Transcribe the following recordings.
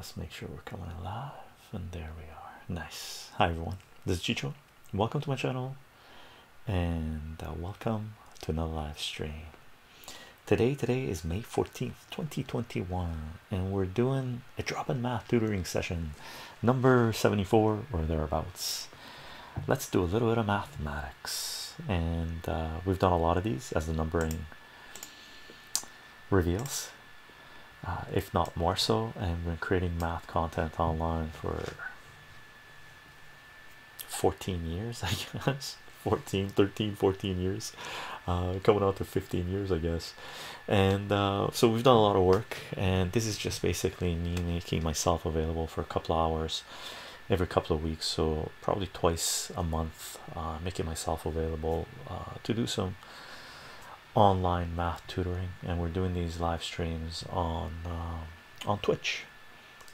let's make sure we're coming live, and there we are. Nice. Hi everyone, this is Chycho. Welcome to my channel, and uh, welcome to another live stream. Today, today is May 14th, 2021, and we're doing a drop in math tutoring session number 74 or thereabouts. Let's do a little bit of mathematics, and uh, we've done a lot of these as the numbering reveals, uh, if not more so. And we've been creating math content online for 14 years, I guess 14, 13, 14 years, uh, coming out to 15 years, I guess. And uh, so we've done a lot of work, and this is just basically me making myself available for a couple hours every couple of weeks, so probably twice a month, uh, making myself available uh, to do some online math tutoring, and we're doing these live streams on uh, on Twitch.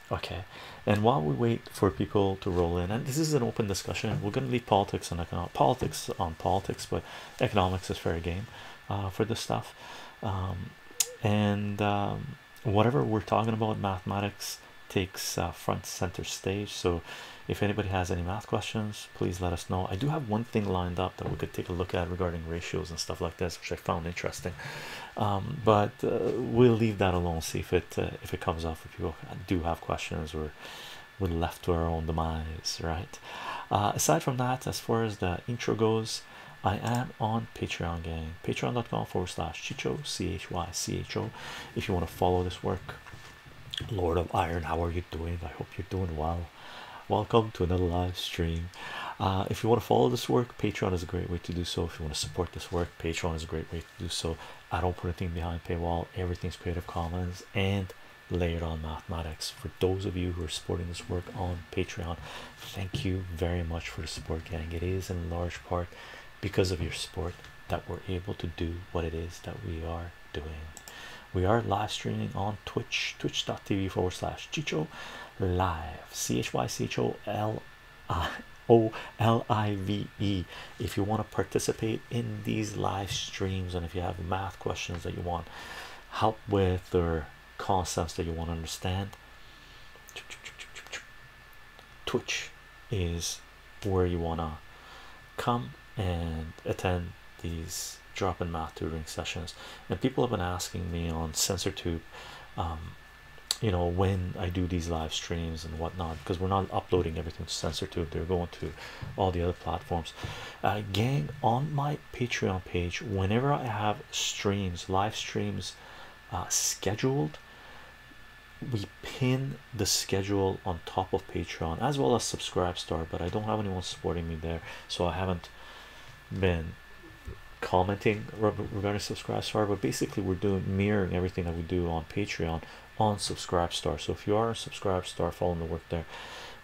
Okay, and while we wait for people to roll in, and this is an open discussion, we're going to leave politics and economic politics on politics, but economics is fair game uh, for this stuff. Um, and um, whatever we're talking about, mathematics takes uh, front center stage. So, if anybody has any math questions, please let us know. I do have one thing lined up that we could take a look at regarding ratios and stuff like this, which I found interesting. Um, but uh, we'll leave that alone. See if it uh, if it comes up for people do have questions or we're left to our own demise, right? Uh, aside from that, as far as the intro goes, I am on Patreon, gang. Patreon.com forward slash Chycho, C H Y C H O. If you want to follow this work, Lord of Iron, how are you doing? I hope you're doing well. Welcome to another live stream. Uh, if you want to follow this work, Patreon is a great way to do so. If you want to support this work, Patreon is a great way to do so. I don't put anything behind paywall, everything's Creative Commons and layered on mathematics. For those of you who are supporting this work on Patreon, thank you very much for the support, gang. It is in large part because of your support that we're able to do what it is that we are doing. We are live streaming on Twitch, twitch.tv forward slash Chicho live, C H Y C H O L I O L I V E. If you want to participate in these live streams, and if you have math questions that you want help with or concepts that you want to understand, Twitch is where you want to come and attend these drop in math tutoring sessions. And people have been asking me on CensorTube, um, you know, when I do these live streams and whatnot, because we're not uploading everything to CensorTube, they're going to all the other platforms. Uh, gang, on my Patreon page, whenever I have streams, live streams uh, scheduled, we pin the schedule on top of Patreon as well as Subscribestar, but I don't have anyone supporting me there, so I haven't been commenting regarding Subscribestar. But basically, we're doing mirroring everything that we do on Patreon on Subscribestar. So if you are a Subscribestar following the work there,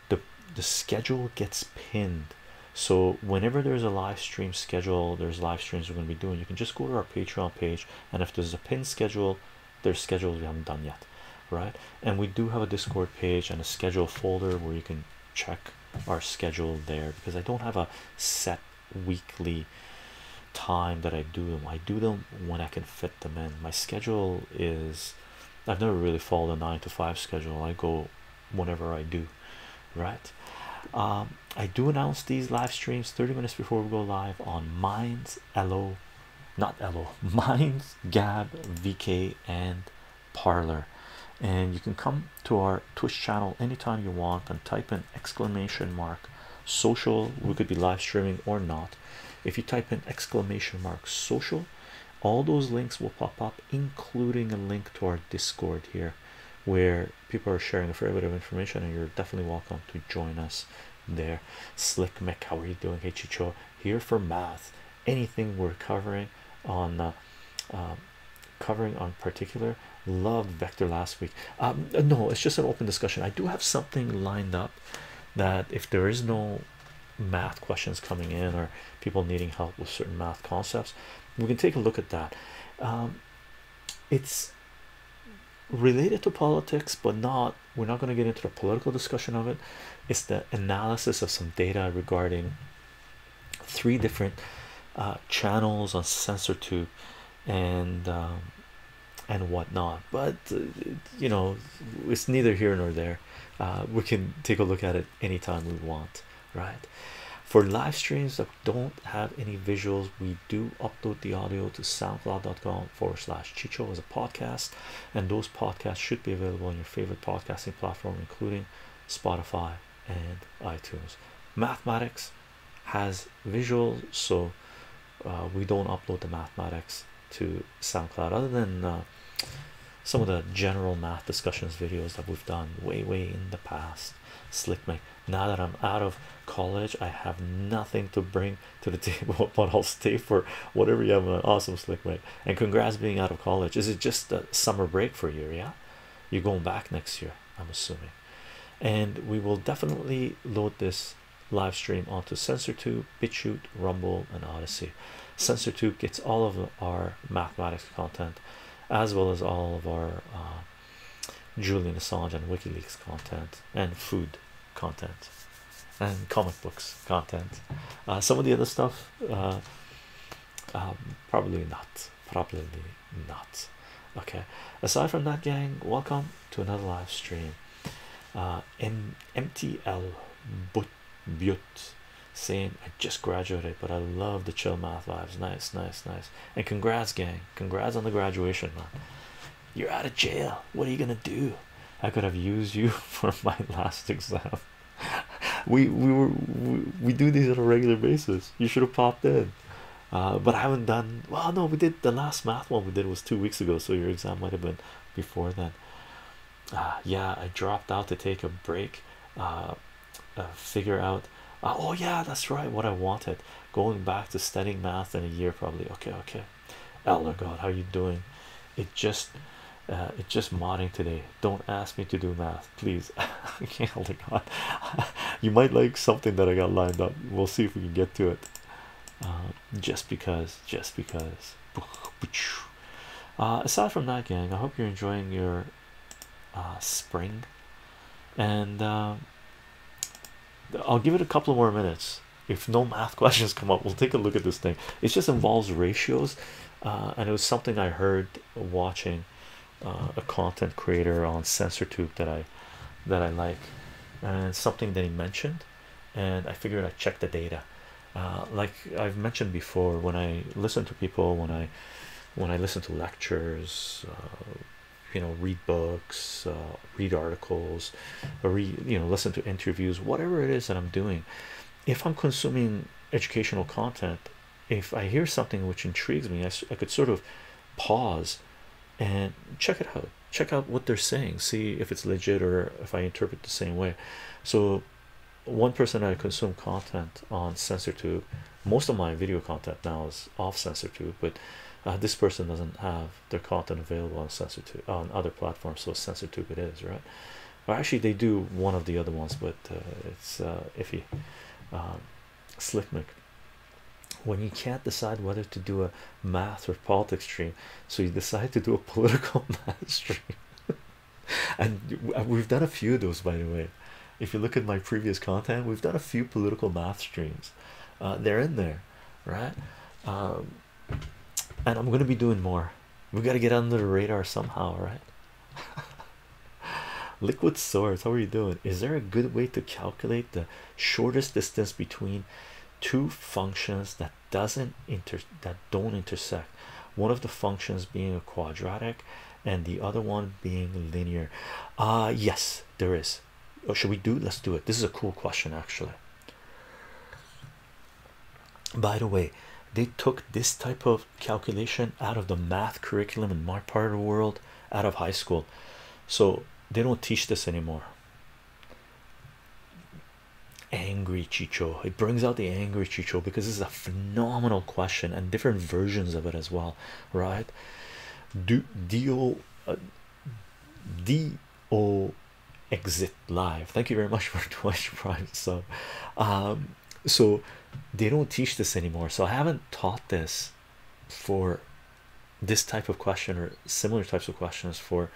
the the schedule gets pinned. So whenever there's a live stream schedule, there's live streams we're going to be doing. You can just go to our Patreon page, and if there's a pin schedule, there's schedules we haven't done yet right and we do have a discord page and a schedule folder where you can check our schedule there because i don't have a set weekly time that i do them i do them when i can fit them in my schedule is i've never really followed a nine to five schedule. I go whenever i do right? Um, i do announce these live streams 30 minutes before we go live on minds lo not lo minds gab vk and Parler and you can come to our twitch channel anytime you want and type in exclamation mark social. We could be live streaming or not. If you type in exclamation mark social all those links will pop up including a link to our discord here where people are sharing a fair bit of information and you're definitely welcome to join us there. Slick mick how are you doing? Hey chycho here for math. Anything we're covering on uh, um, covering on particular? Loved vector last week. Um no it's just an open discussion. I do have something lined up that if there is no math questions coming in or people needing help with certain math concepts we can take a look at that. Um it's related to politics but not we're not going to get into the political discussion of it. It's the analysis of some data regarding three different uh, channels on CensorTube and um, and whatnot. But uh, you know it's neither here nor there. Uh, we can take a look at it anytime we want right for live streams that don't have any visuals we do upload the audio to soundcloud.com forward slash chycho as a podcast and those podcasts should be available on your favorite podcasting platform including spotify and itunes. Mathematics has visuals so uh, we don't upload the mathematics to SoundCloud other than uh, some of the general math discussions videos that we've done way way in the past slick me. Now that I'm out of college I have nothing to bring to the table but I'll stay for whatever. You have an awesome slick mate. And congrats being out of college. Is it just a summer break for you? Yeah? You're going back next year I'm assuming. And we will definitely load this live stream onto CensorTube, BitChute, Rumble, and Odysee. CensorTube gets all of our mathematics content as well as all of our uh, Julian Assange and WikiLeaks content and food content and comic books content. Uh, some of the other stuff, uh, um, probably not. Probably not. Okay. Aside from that, gang, welcome to another live stream. Uh, M MTL but Butte saying I just graduated, but I love the chill math vibes. Nice, nice, nice. And congrats, gang. Congrats on the graduation, man. You're out of jail. What are you gonna do? I could have used you for my last exam. we we were we, we do these on a regular basis. You should have popped in. Uh, but I haven't done well. No, we did the last math one we did was two weeks ago, so your exam might have been before then. Uh, yeah, I dropped out to take a break, uh, uh, figure out. Uh, oh yeah, that's right. What I wanted. Going back to studying math in a year, probably. Okay, okay. Elder God, how are you doing? It just, uh, it's just modding today. Don't ask me to do math, please. Elder God, you might like something that I got lined up. We'll see if we can get to it. Uh, just because, just because. Uh, aside from that, gang, I hope you're enjoying your uh, spring, and uh, I'll give it a couple more minutes. If no math questions come up, we'll take a look at this thing. It just involves ratios, uh, and it was something I heard watching uh, a content creator on CensorTube that I that I like, and something that he mentioned, and I figured I'd check the data. Uh, like I've mentioned before, when I listen to people, when I when I listen to lectures, uh, you know, read books, uh, read articles, or read, you know, listen to interviews, whatever it is that I'm doing. If I'm consuming educational content, if I hear something which intrigues me, I, I could sort of pause and check it out, check out what they're saying, see if it's legit or if I interpret the same way. So, one person I consume content on CensorTube, most of my video content now is off CensorTube, but uh, this person doesn't have their content available on CensorTube on other platforms, so CensorTube it is right. Or actually, they do one of the other ones, but uh, it's uh, iffy. Um, Slickmick. When you can't decide whether to do a math or politics stream, so you decide to do a political math stream, and we've done a few of those, by the way. If you look at my previous content, we've done a few political math streams. Uh, they're in there, right? Um, and I'm gonna be doing more. We gotta get under the radar somehow, right? Liquid swords, how are you doing? Is there a good way to calculate the shortest distance between two functions that doesn't inter that don't intersect? One of the functions being a quadratic and the other one being linear. Uh yes, there is. Oh, should we do? Let's do it. This is a cool question, actually. By the way, they took this type of calculation out of the math curriculum in my part of the world, out of high school, so they don't teach this anymore. Angry Chycho, it brings out the angry Chycho because this is a phenomenal question and different versions of it as well, right? Do deal uh, do exit live. Thank you very much for Twitch Prime. So, um, so they don't teach this anymore. So I haven't taught this for this type of question or similar types of questions for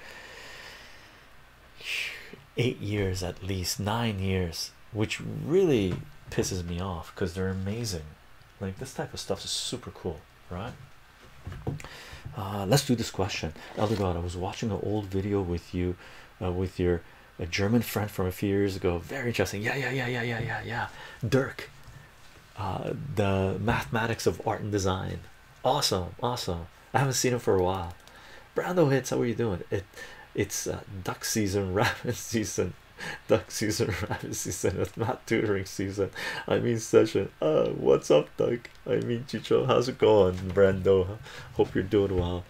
eight years at least nine years, which really pisses me off because they're amazing. Like this type of stuff is super cool, right? uh, let's do this question. Elder god i was watching an old video with you uh, with your a german friend from a few years ago. Very interesting. Yeah yeah yeah yeah yeah yeah yeah. Dirk uh, the mathematics of art and design. Awesome awesome. I haven't seen him for a while. Brando hits how are you doing? It it's uh, duck season rabbit season duck season rabbit season it's not tutoring season. I mean session uh what's up duck? I mean chycho how's it going brando? Hope you're doing well.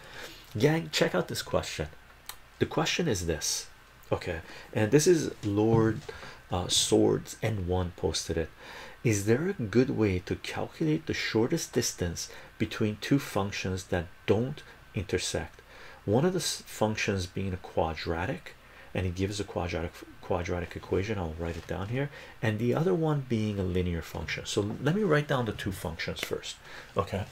Gang check out this question. The question is this. Okay and this is lord uh, swords and one posted it. Is there a good way to calculate the shortest distance between two functions that don't intersect? One of the functions being a quadratic and it gives a quadratic quadratic equation. I'll write it down here. And the other one being a linear function. So let me write down the two functions first. Okay.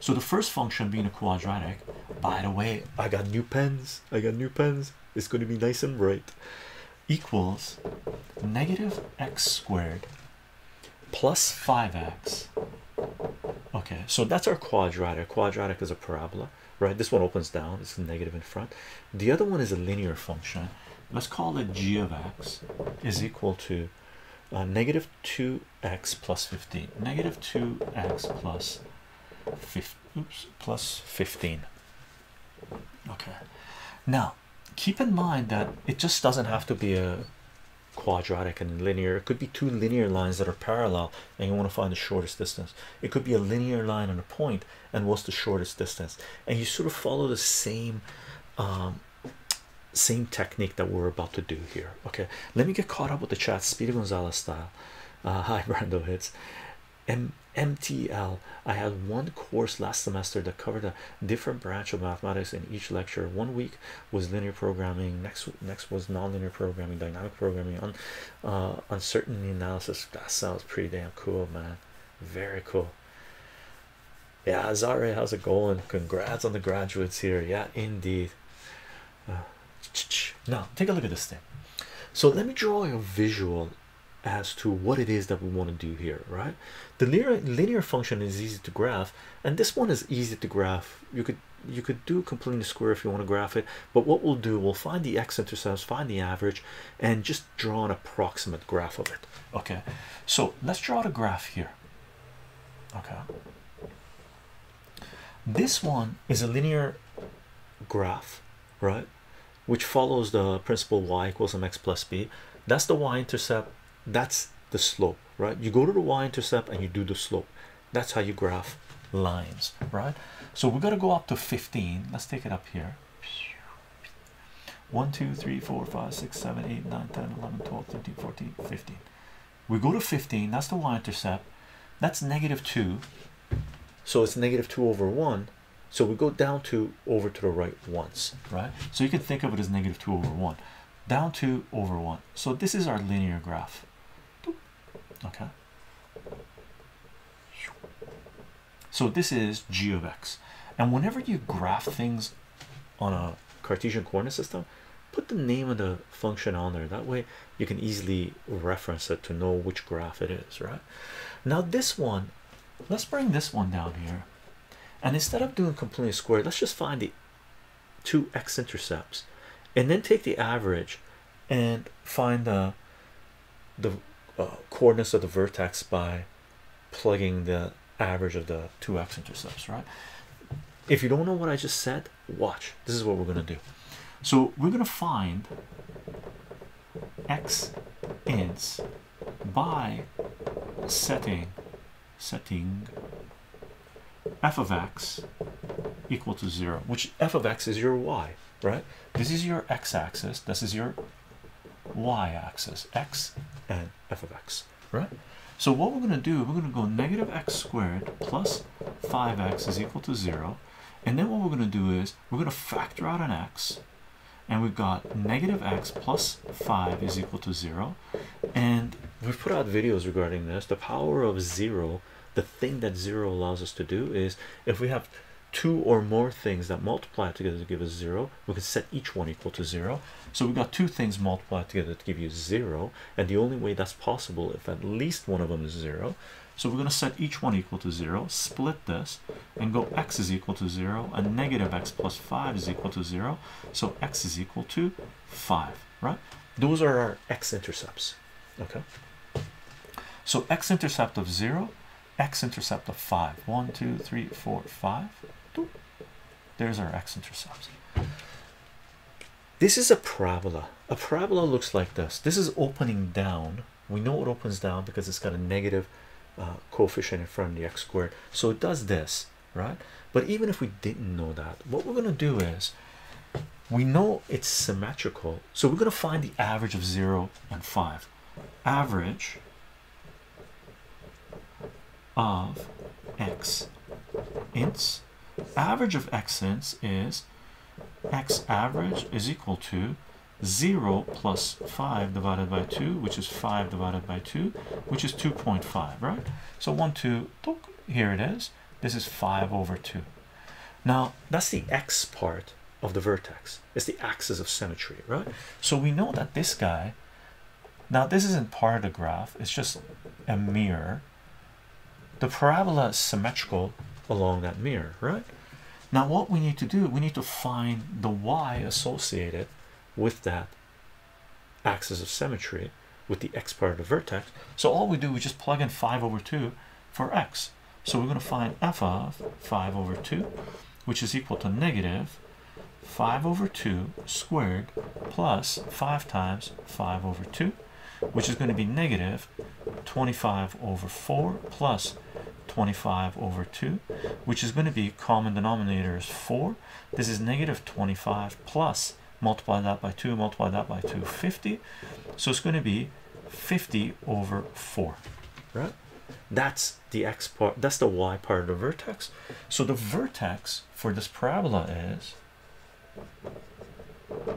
So the first function being a quadratic by the way i got new pens. I got new pens. It's going to be nice and bright. Equals negative x squared plus 5x okay so that's our quadratic. Quadratic is a parabola right? This one opens down. It's negative in front. The other one is a linear function let's call it g of x is equal to uh, negative 2x plus 15 negative 2x plus 15 oops plus 15 okay. Now keep in mind that it just doesn't have to be a quadratic and linear. It could be two linear lines that are parallel and you want to find the shortest distance. It could be a linear line and a point and what's the shortest distance? And you sort of follow the same um, same technique that we're about to do here. Okay let me get caught up with the chat. Speedy gonzalez style. Uh, hi brando hits. M mtl i had one course last semester that covered a different branch of mathematics in each lecture. One week was linear programming next next was nonlinear programming dynamic programming on uh, uncertainty analysis. That sounds pretty damn cool man. Very cool. Yeah Zare how's it going congrats on the graduates here. Yeah indeed. Uh, now take a look at this thing. So let me draw a visual as to what it is that we want to do here right? The linear linear function is easy to graph and this one is easy to graph. You could you could do completing the square if you want to graph it but what we'll do we'll find the x-intercepts find the average and just draw an approximate graph of it okay? So let's draw the graph here okay? This one is a linear graph right which follows the principle y equals mx plus b that's the y-intercept that's the slope right? You go to the y-intercept and you do the slope. That's how you graph lines right? So we're going to go up to 15 let's take it up here. 1 2 3 4 5 6 7 8 9 10 11 12 13 14 15 we go to 15 that's the y-intercept. That's negative 2 so it's negative 2 over 1 so we go down to over to the right once right? So you can think of it as negative 2 over 1 down to over 1 so this is our linear graph. Okay. So this is g of x. And whenever you graph things on a Cartesian coordinate system put the name of the function on there. That way you can easily reference it to know which graph it is right? Now this one let's bring this one down here and instead of doing completely squared let's just find the two x-intercepts and then take the average and find the the uh, coordinates of the vertex by plugging the average of the two x-intercepts right? If you don't know what I just said watch. This is what we're gonna do. So we're gonna find x ins by setting setting f of x equal to zero which f of x is your y right? This is your x-axis this is your y-axis x and f of x right? So what we're going to do we're going to go negative x squared plus 5x is equal to zero and then what we're going to do is we're going to factor out an x and we've got negative x plus 5 is equal to 0 and we've put out videos regarding this the power of 0 the thing that 0 allows us to do is if we have two or more things that multiply together to give us 0 we can set each one equal to 0 so we've got two things multiplied together to give you 0 and the only way that's possible if at least one of them is 0 so we're going to set each one equal to 0 split this and go x is equal to 0 and negative x plus 5 is equal to 0 so x is equal to 5 right? Those are our x-intercepts okay? So x-intercept of 0 x-intercept of 5 1 2 3 4 5 there's our x-intercepts this is a parabola. A parabola looks like this. This is opening down. We know it opens down because it's got a negative uh, coefficient in front of the x squared. So it does this right? But even if we didn't know that what we're going to do is we know it's symmetrical. So we're going to find the average of 0 and 5 average of x. Ints average of x ints is x average is equal to 0 plus 5 divided by 2 which is 5 divided by 2 which is 2.5 right? So 1 2 here it is. This is 5 over 2 now that's the x part of the vertex. It's the axis of symmetry right? So we know that this guy now this isn't part of the graph. It's just a mirror the parabola is symmetrical along that mirror right? Now what we need to do we need to find the y associated with that axis of symmetry with the x part of the vertex. So all we do is just plug in 5 over 2 for x. So we're going to find f of 5 over 2 which is equal to negative 5 over 2 squared plus 5 times 5 over 2 which is going to be negative 25 over 4 plus 25 over 2 which is going to be common denominator is 4 this is negative 25 plus multiply that by 2 multiply that by 2 50 so it's going to be 50 over 4 right? That's the x part that's the y part of the vertex. So the vertex for this parabola is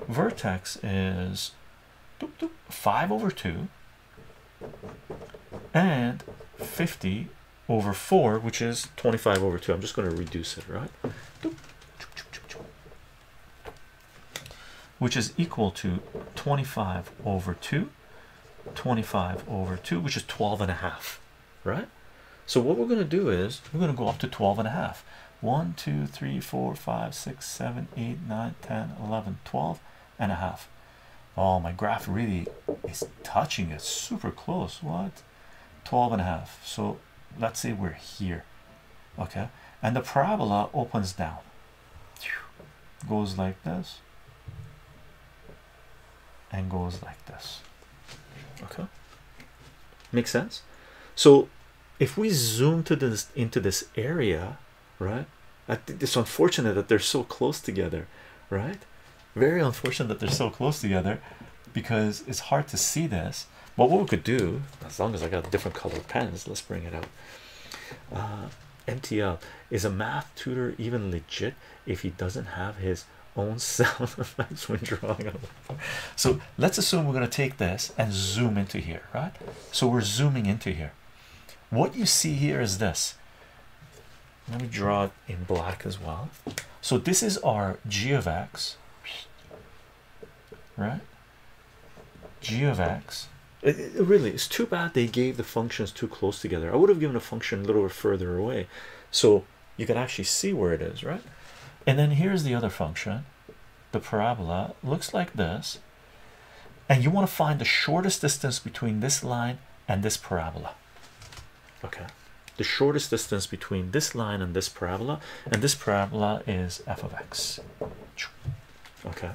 vertex is 5 over 2 and 50 over 4 which is 25 over 2 i'm just going to reduce it right? Which is equal to 25 over 2 25 over 2 which is 12 and a half right? So what we're going to do is we're going to go up to 12 and a half. 1 2 3 4 5 6 7 8 9 10 11 12 and a half oh my graph really is touching it. Super close. What? 12 and a half. So let's say we're here. Okay. And the parabola opens down. Goes like this. And goes like this. Okay. Makes sense. So if we zoom to this into this area right I think it's unfortunate that they're so close together right very unfortunate that they're so close together because it's hard to see this. But what we could do as long as I got different colored pens let's bring it out. Uh, MTL is a math tutor even legit if he doesn't have his own sound effects when drawing on the so let's assume we're going to take this and zoom into here right? So we're zooming into here. What you see here is this. Let me draw it in black as well. So this is our g of x right. G of x it, it really it's too bad they gave the functions too close together. I would have given a function a little bit further away. So you can actually see where it is right? And then here's the other function. The parabola looks like this. And you want to find the shortest distance between this line and this parabola. Okay. The shortest distance between this line and this parabola. And this parabola is f of x. Okay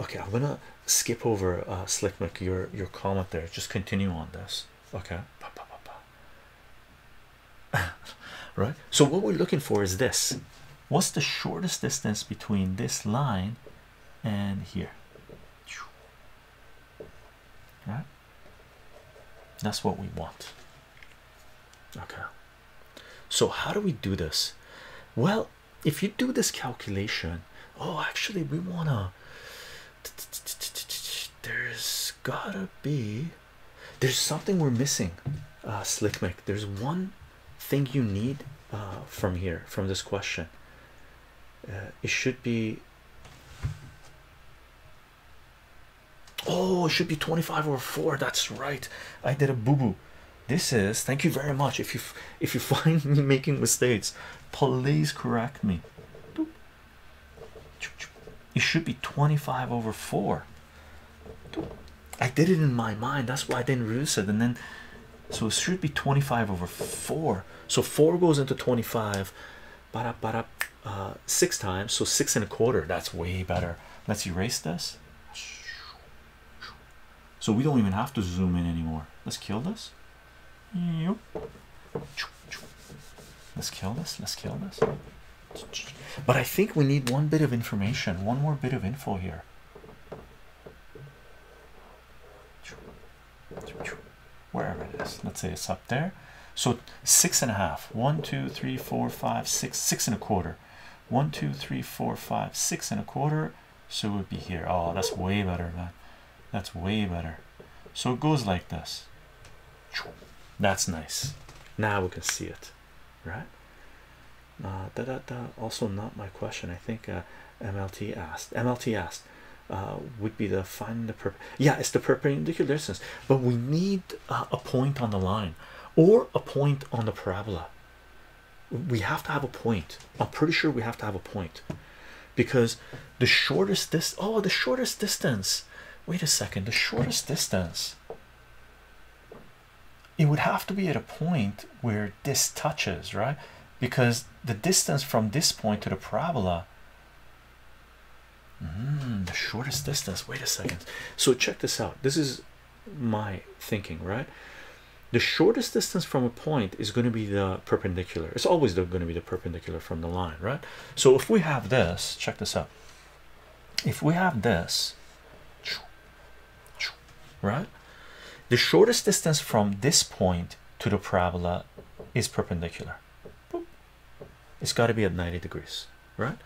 okay i'm gonna skip over uh slickmick your your comment there. Just continue on this. Okay. Right? So what we're looking for is this. What's the shortest distance between this line and here? Right? That's what we want. Okay. So how do we do this? Well if you do this calculation oh actually we want to there's gotta be there's something we're missing uh slick mick there's one thing you need uh from here from this question uh, it should be Oh, it should be 25 over 4. That's right. I did a boo-boo. This is thank you very much. If you if you find me making mistakes, please correct me. It should be 25 over 4. I did it in my mind, that's why I didn't reduce it, and then so it should be 25 over 4. So 4 goes into 25 uh, six times, so six and a quarter. That's way better. Let's erase this. So we don't even have to zoom in anymore. Let's kill this. Let's kill this. Let's kill this. But I think we need one bit of information, one more bit of info here. Wherever it is, let's say it's up there. So six and a half. One, two, three, four, five, six, six and a quarter. One, two, three, four, five, six and a quarter. So it would be here. Oh, that's way better, man. That's way better. So it goes like this. That's nice. Now we can see it, right? Uh, da, da, da. Also, not my question. I think uh, MLT asked. MLT asked, uh, would be the find the perp. Yeah, it's the perpendicular distance, but we need uh, a point on the line or a point on the parabola. We have to have a point. I'm pretty sure we have to have a point because the shortest this oh the shortest distance wait a second the shortest distance it would have to be at a point where this touches right because the distance from this point to the parabola mm, the shortest distance wait a second. So check this out. This is my thinking right? The shortest distance from a point is going to be the perpendicular. It's always going to be the perpendicular from the line right? So if we have this check this out. If we have this right? The shortest distance from this point to the parabola is perpendicular it's got to be at 90 degrees right?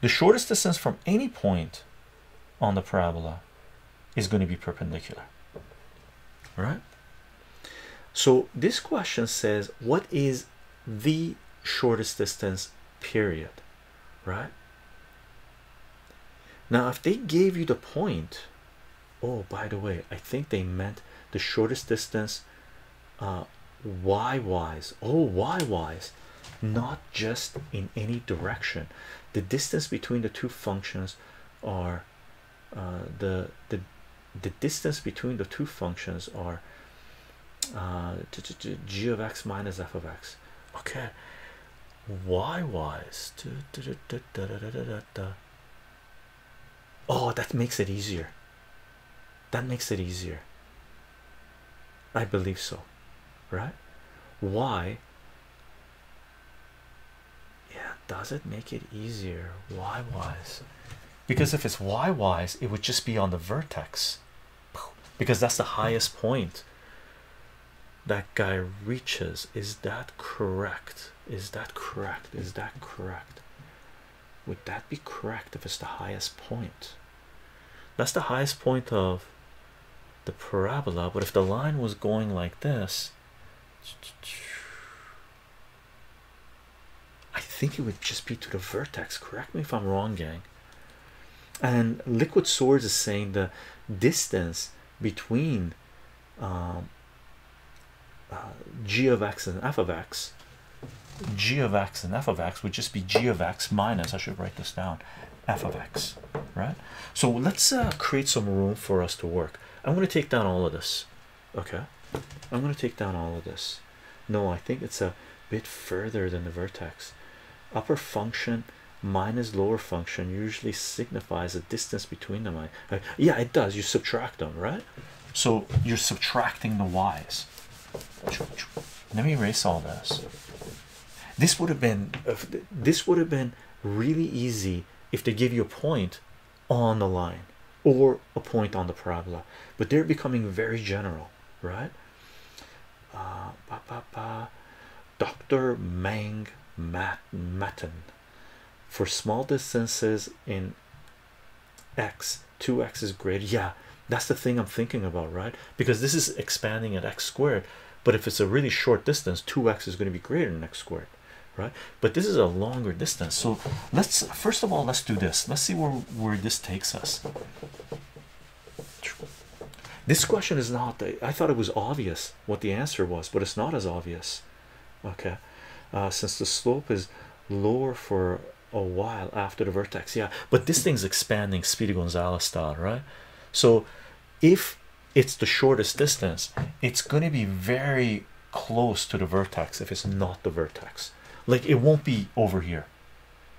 The shortest distance from any point on the parabola is going to be perpendicular right? So this question says what is the shortest distance period right? Now if they gave you the point oh by the way i think they meant the shortest distance uh y wise oh y wise not just in any direction the distance between the two functions are uh, the the the distance between the two functions are uh, g of x minus f of x okay y wise oh that makes it easier that makes it easier I believe so right why yeah does it make it easier. Y wise? Because if it's y wise it would just be on the vertex. Because that's the highest point that guy reaches. Is that correct? Is that correct? Is that correct? Would that be correct if it's the highest point? That's the highest point of the parabola but if the line was going like this I think it would just be to the vertex. Correct me if I'm wrong gang. And liquid swords is saying the distance between um, uh, g of x and f of x g of x and f of x would just be g of x minus I should write this down f of x right? So let's uh, create some room for us to work. I'm going to take down all of this okay? I'm going to take down all of this. No I think it's a bit further than the vertex upper function minus lower function usually signifies a distance between them. I, yeah it does. You subtract them right? So you're subtracting the y's. Let me erase all this. This would have been this would have been really easy if they give you a point on the line or a point on the parabola. But they're becoming very general right? Uh, Dr. Mang Mat Matten. For small distances in x 2x is greater. Yeah that's the thing I'm thinking about right? Because this is expanding at x squared but if it's a really short distance 2x is going to be greater than x squared right? But this is a longer distance. So let's first of all let's do this. Let's see where where this takes us. This question is not i thought it was obvious what the answer was but it's not as obvious. Okay uh, since the slope is lower for a while after the vertex. Yeah but this thing's expanding speedy gonzalez style right? So if it's the shortest distance it's going to be very close to the vertex if it's not the vertex. Like it won't be over here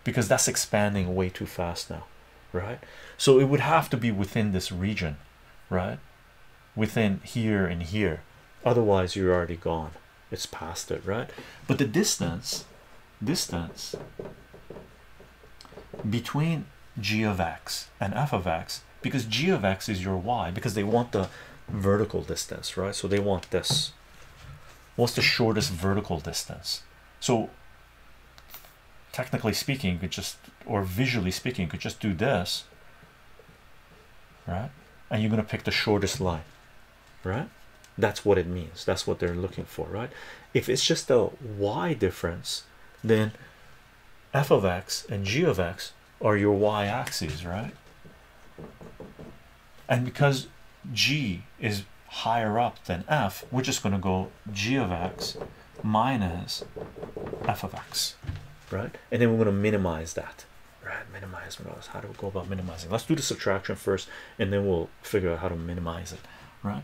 because that's expanding way too fast now right? So it would have to be within this region right? Within here and here. Otherwise you're already gone it's past it right? But the distance distance between g of x and f of x because g of x is your y because they want the vertical distance right? So they want this what's the shortest vertical distance? So technically speaking you could just or visually speaking you could just do this right? And you're going to pick the shortest line right that's what it means. That's what they're looking for right? If it's just a y difference then f of x and g of x are your y axes right? And because g is higher up than f we're just going to go g of x minus f of x right? And then we're going to minimize that right? Minimize minimize how do we go about minimizing? Let's do the subtraction first and then we'll figure out how to minimize it right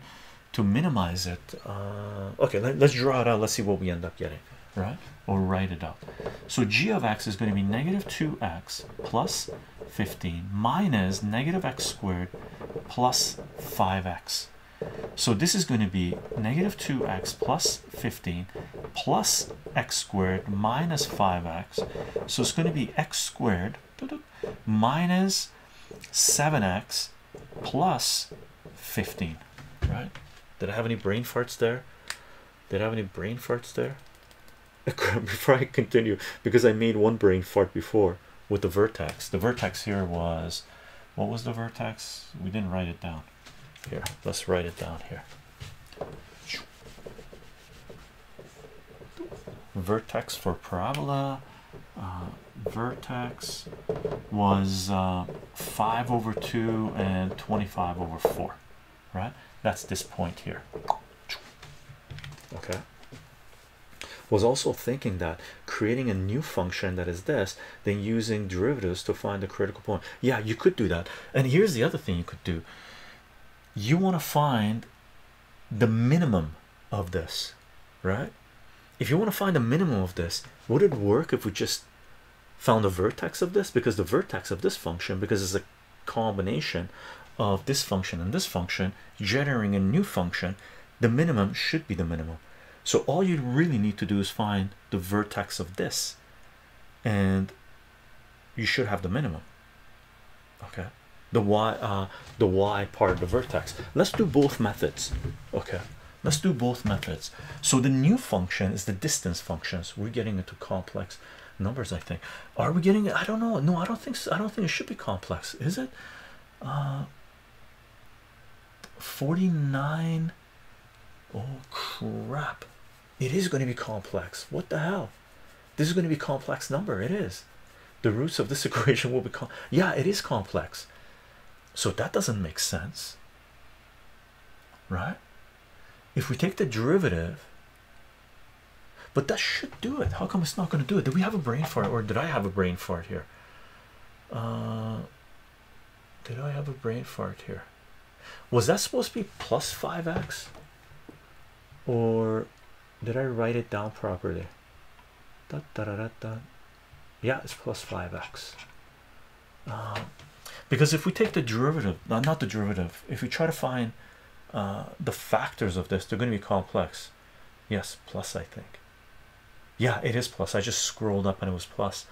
to minimize it. Uh, okay let, us draw it out. Let's see what we end up getting. Right? Or write it out. So g of x is going to be negative 2x plus 15 minus negative x squared plus 5x so this is going to be negative 2x plus 15 plus x squared minus 5x so it's going to be x squared minus 7x plus 15 right did i have any brain farts there? Did i have any brain farts there? Before i continue because i made one brain fart before with the vertex. The vertex here was what was the vertex? We didn't write it down. Here let's write it down here. Vertex for parabola. Uh, vertex was uh, 5 over 2 and 25 over 4 right? That's this point here. Okay. Was also thinking that creating a new function that is this then using derivatives to find the critical point. Yeah you could do that. And here's the other thing you could do. You want to find the minimum of this right? If you want to find the minimum of this would it work if we just found the vertex of this? Because the vertex of this function because it's a combination of this function and this function generating a new function the minimum should be the minimum. So all you really need to do is find the vertex of this and you should have the minimum. Okay? The y uh the y part of the vertex. Let's do both methods. Okay? Let's do both methods. So the new function is the distance functions we're getting into complex numbers i think. Are we getting i don't know. No i don't think so i don't think it should be complex is it? Uh 49 oh crap. It is going to be complex. What the hell? This is going to be complex number. It is. The roots of this equation will become yeah it is complex. So that doesn't make sense. Right? If we take the derivative but that should do it. How come it's not going to do it? Do we have a brain fart or did i have a brain fart here? Uh did i have a brain fart here was that supposed to be plus 5x or did i write it down properly? Da, da, da, da, yeah it's plus 5x um, because if we take the derivative not, not the derivative if we try to find uh, the factors of this they're going to be complex. Yes plus i think. Yeah it is plus. I just scrolled up and it was plus.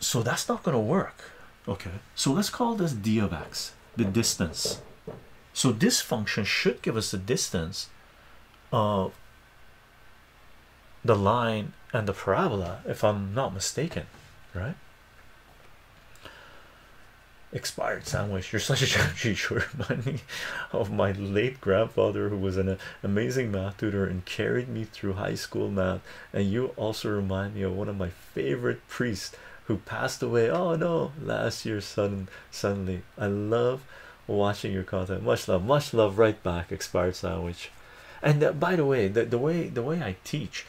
So that's not going to work okay. So let's call this d of x the distance. So this function should give us the distance of the line and the parabola if i'm not mistaken right? Expired sandwich. You're such a judge you remind me of my late grandfather who was an amazing math tutor and carried me through high school math. And you also remind me of one of my favorite priests who passed away. Oh no last year sudden suddenly. I love watching your content. Much love much love right back expired sandwich. And uh, by the way the, the way the way I teach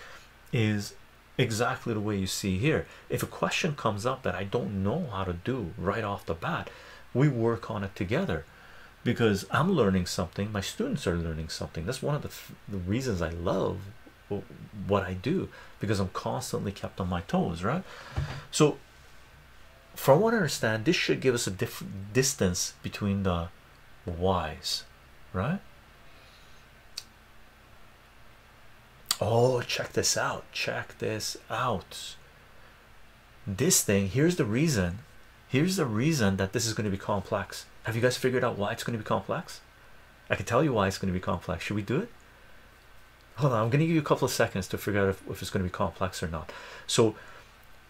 is exactly the way you see here. If a question comes up that I don't know how to do right off the bat we work on it together. Because I'm learning something my students are learning something. That's one of the, the reasons I love what I do because I'm constantly kept on my toes right? So from what I understand this should give us a different distance between the y's right? Oh check this out check this out. This thing here's the reason here's the reason that this is going to be complex. Have you guys figured out why it's going to be complex? I can tell you why it's going to be complex. Should we do it? Hold on I'm going to give you a couple of seconds to figure out if, if it's going to be complex or not. So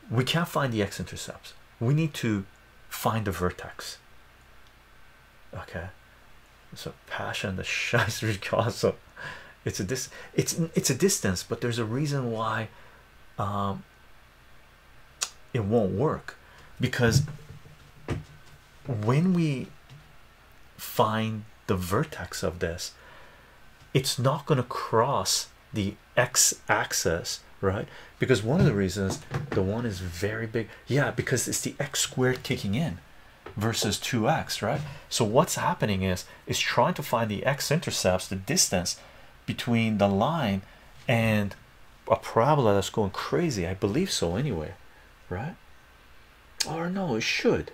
we can't find the x-intercepts we need to find the vertex. Okay. So passion the shies also it's a dis it's it's a distance but there's a reason why um it won't work. Because when we find the vertex of this it's not going to cross the x-axis right? Because one of the reasons the one is very big yeah because it's the x squared kicking in versus 2x right? So what's happening is is trying to find the x-intercepts the distance between the line and a parabola that's going crazy. I believe so anyway right? Or no it should.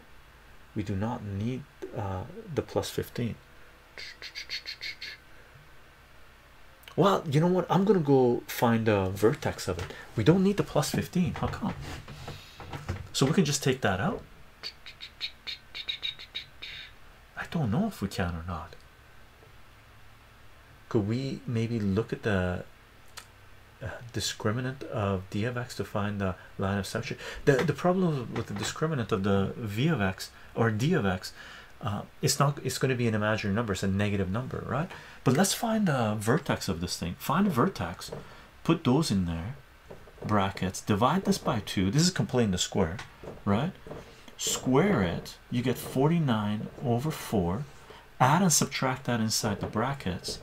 We do not need uh, the plus 15 well you know what? I'm gonna go find a vertex of it. We don't need the plus 15 how come? So we can just take that out? I don't know if we can or not. Could we maybe look at the uh, discriminant of d of x to find the line of symmetry? The the problem with the discriminant of the v of x or d of x uh, it's not it's going to be an imaginary number it's a negative number right? But let's find the vertex of this thing. Find a vertex put those in there brackets divide this by 2 this is completing the square right? Square it you get 49 over 4 add and subtract that inside the brackets.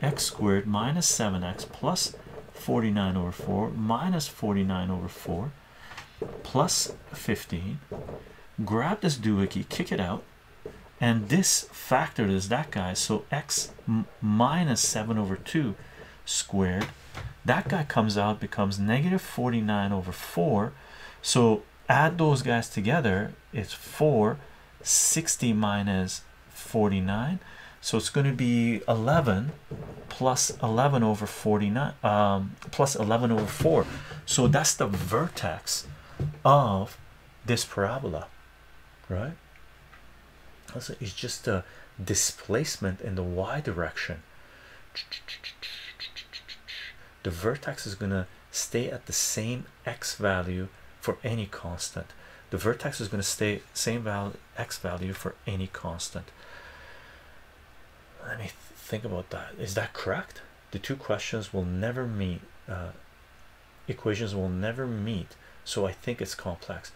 X squared minus 7x plus 49 over 4 minus 49 over 4 plus 15 grab this doohickey kick it out and this factor is that guy. So x minus 7 over 2 squared that guy comes out becomes negative 49 over 4 so add those guys together it's 4 60 minus 49 so it's going to be 11 plus 11 over 49 um, plus 11 over 4 so that's the vertex of this parabola right also it's just a displacement in the y direction. The vertex is going to stay at the same x value for any constant. The vertex is going to stay same value x value for any constant. Let me think about that. Is that correct? The two questions will never meet uh, equations will never meet so I think it's complex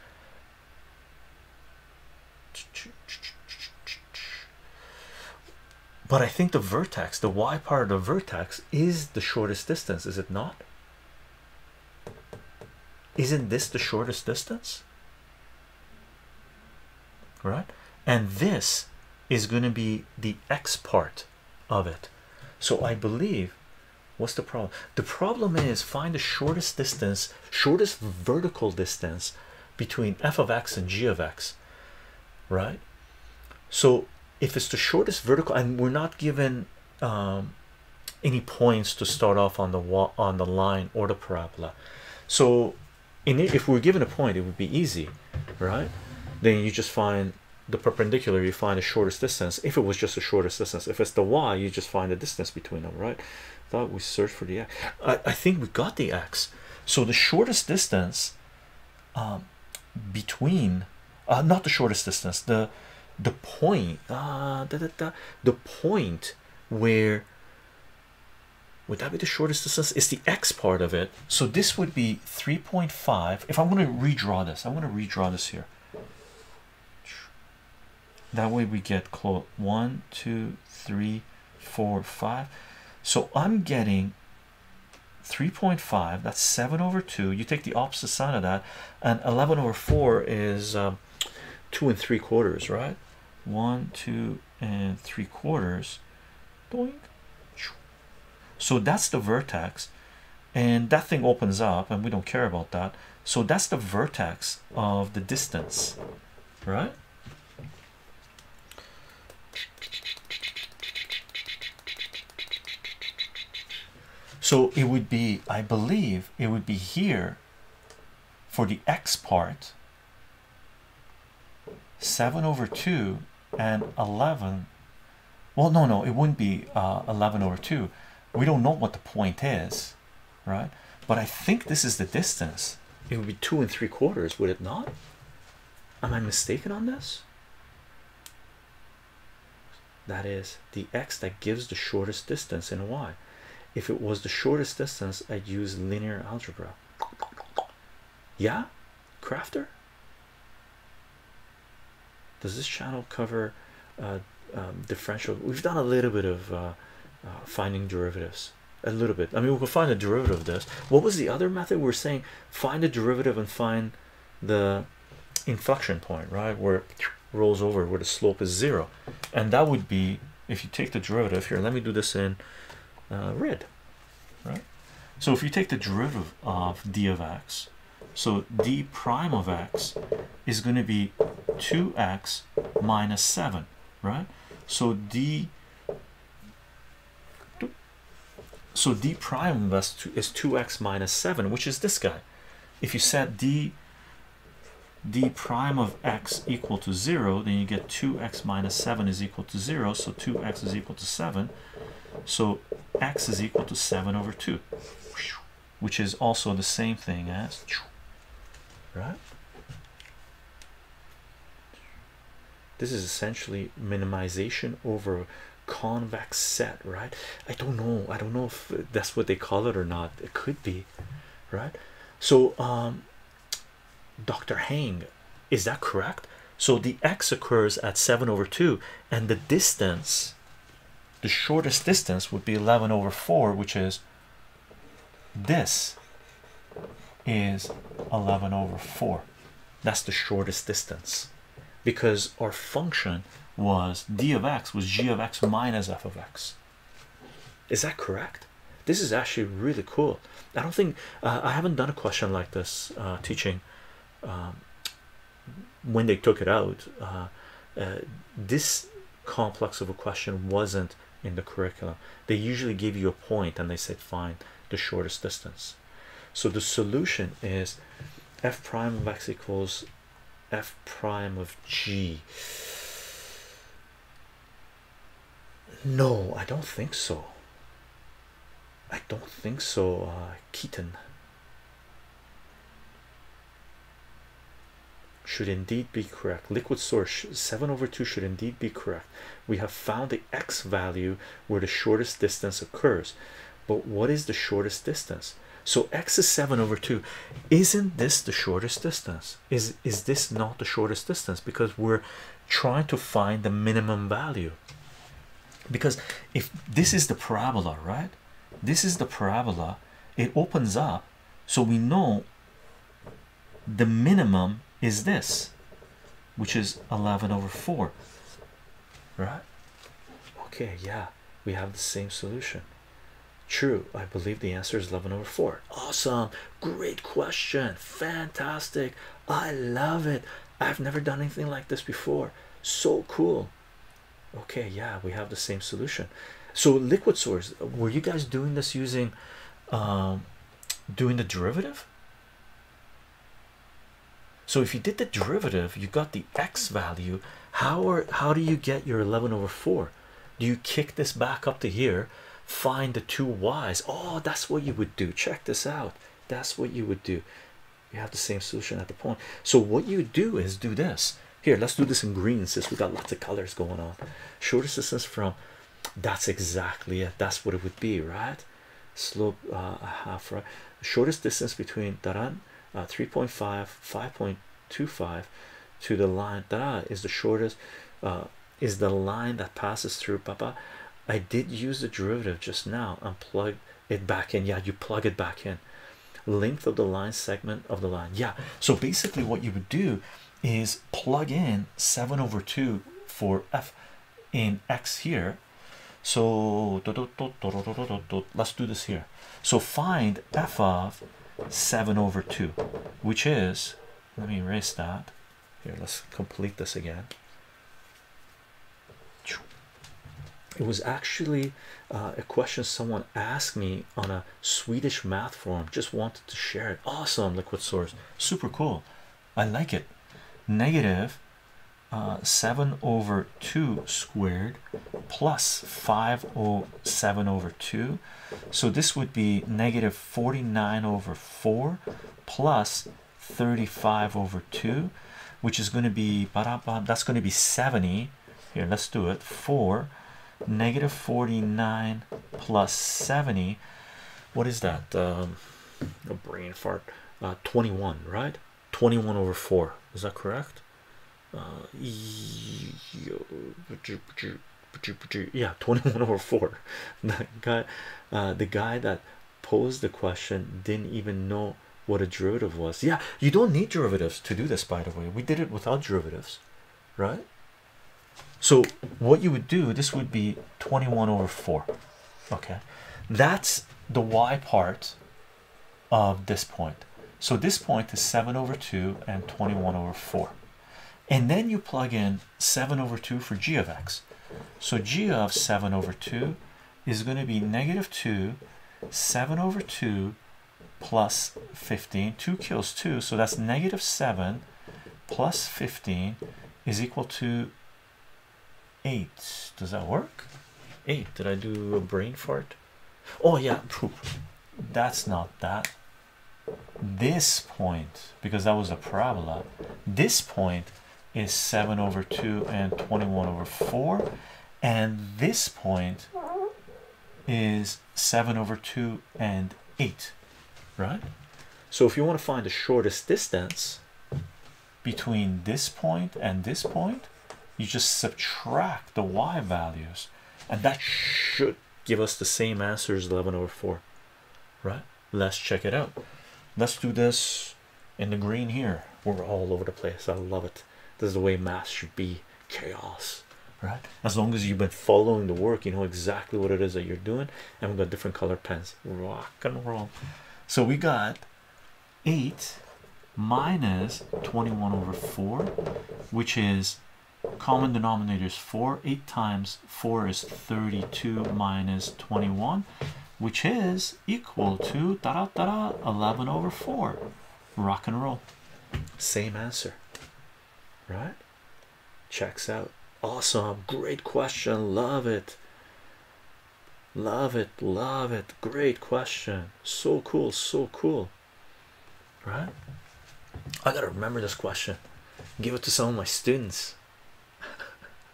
but I think the vertex the y part of the vertex is the shortest distance is it not? Isn't this the shortest distance? Right? And this is going to be the x part of it. So I believe what's the problem? The problem is find the shortest distance shortest vertical distance between f of x and g of x. Right? So if it's the shortest vertical and we're not given um, any points to start off on the on the line or the parabola. So in it, if we we're given a point it would be easy right? Then you just find the perpendicular you find the shortest distance. If it was just the shortest distance if it's the y you just find the distance between them right? Thought we searched for the x. I, I think we got the x. So the shortest distance um, between uh, not the shortest distance the the point uh, da, da, da, the point where would that be the shortest distance? It's the x part of it. So this would be 3.5 if i'm going to redraw this i'm going to redraw this here. That way we get close one two three four five. So i'm getting 3.5 that's 7 over 2 you take the opposite side of that and 11 over 4 is um, 2 and 3 quarters right 1 2 and 3 quarters. Doink. so that's the vertex and that thing opens up and we don't care about that. So that's the vertex of the distance right? So it would be i believe it would be here for the x part. 7 over 2 and 11 well no no it wouldn't be uh, 11 over 2 we don't know what the point is right? But i think this is the distance. It would be two and three quarters would it not? Am i mistaken on this? That is the x that gives the shortest distance in y if it was the shortest distance i'd use linear algebra. Yeah? Crafter does this channel cover uh, um, differential? We've done a little bit of uh, uh, finding derivatives. A little bit. I mean we can find the derivative of this. What was the other method? We are saying find the derivative and find the inflection point right where it rolls over where the slope is zero. And that would be if you take the derivative here let me do this in uh, red right? So if you take the derivative of d of x so d prime of x is going to be 2x minus 7 right? So d so d prime of s is 2x minus 7 which is this guy. If you set d d prime of x equal to 0 then you get 2x minus 7 is equal to 0 so 2x is equal to 7 so x is equal to 7 over 2 which is also the same thing as right? This is essentially minimization over convex set right? I don't know. I don't know if that's what they call it or not. It could be right? So um dr hang is that correct? So the x occurs at 7 over 2 and the distance the shortest distance would be 11 over 4 which is this is 11 over 4 that's the shortest distance. Because our function was d of x was g of x minus f of x. Is that correct? This is actually really cool. I don't think uh, i haven't done a question like this uh, teaching um, when they took it out. Uh, uh this complex of a question wasn't in the curriculum. They usually give you a point and they said find the shortest distance so the solution is f prime of x equals f prime of g. No i don't think so. I don't think so uh keaton. Should indeed be correct. Liquid source 7 over 2 should indeed be correct. We have found the x value where the shortest distance occurs. But what is the shortest distance so x is 7 over 2 isn't this the shortest distance? Is is this not the shortest distance? Because we're trying to find the minimum value. Because if this is the parabola right? This is the parabola. It opens up so we know the minimum is this which is 11 over 4 right? Okay yeah we have the same solution true. I believe the answer is 11 over 4 awesome. Great question. Fantastic. I love it. I've never done anything like this before. So cool. Okay yeah we have the same solution. So liquid source were you guys doing this using um doing the derivative? So if you did the derivative you got the x value. How are how do you get your 11 over 4 do you kick this back up to here find the two y's oh that's what you would do. Check this out. That's what you would do. You have the same solution at the point. So what you do is do this. Here let's do this in green since we got lots of colors going on. Shortest distance from that's exactly it. That's what it would be right? Slope uh, half right? Shortest distance between Daran uh, 3.5 5.25 to the line. That is the shortest uh, is the line that passes through papa I did use the derivative just now and plug it back in. Yeah you plug it back in. Length of the line segment of the line. Yeah so basically what you would do is plug in 7 over 2 for f in x here. So let's do this here. So find f of 7 over 2 which is let me erase that. Here let's complete this again it was actually uh, a question someone asked me on a Swedish math forum just wanted to share it. Awesome liquid source. Super cool. I like it. Negative uh, 7 over 2 squared plus 507 over 2 so this would be negative 49 over 4 plus 35 over 2 which is going to be that's going to be 70 here let's do it. 4 negative 49 plus 70 what is that? Um, a brain fart. Uh, 21 right? 21 over 4 is that correct? Uh, yeah 21 over 4 that guy uh, the guy that posed the question didn't even know what a derivative was. Yeah you don't need derivatives to do this by the way. We did it without derivatives right so what you would do this would be 21 over 4 okay? That's the y part of this point. So this point is 7 over 2 and 21 over 4 and then you plug in 7 over 2 for g of x. So g of 7 over 2 is going to be negative 2 7 over 2 plus 15 2 kills 2 so that's negative 7 plus 15 is equal to 8 does that work? 8 did I do a brain fart? Oh yeah. That's not that. This point because that was a parabola this point is 7 over 2 and 21 over 4 and this point is 7 over 2 and 8 right? So if you want to find the shortest distance between this point and this point you just subtract the y values and that should give us the same answer as 11 over 4 right? Let's check it out. Let's do this in the green here. We're all over the place. I love it. This is the way math should be. Chaos right? As long as you've been following the work you know exactly what it is that you're doing and we've got different color pens. Rock and roll. So we got 8 minus 21 over 4 which is common denominator is 4 8 times 4 is 32 minus 21 which is equal to da, da, da, 11 over 4 rock and roll. Same answer. Right? Checks out. Awesome. Great question. Love it. Love it. Love it. Great question. So cool. So cool. Right? I gotta remember this question. Give it to some of my students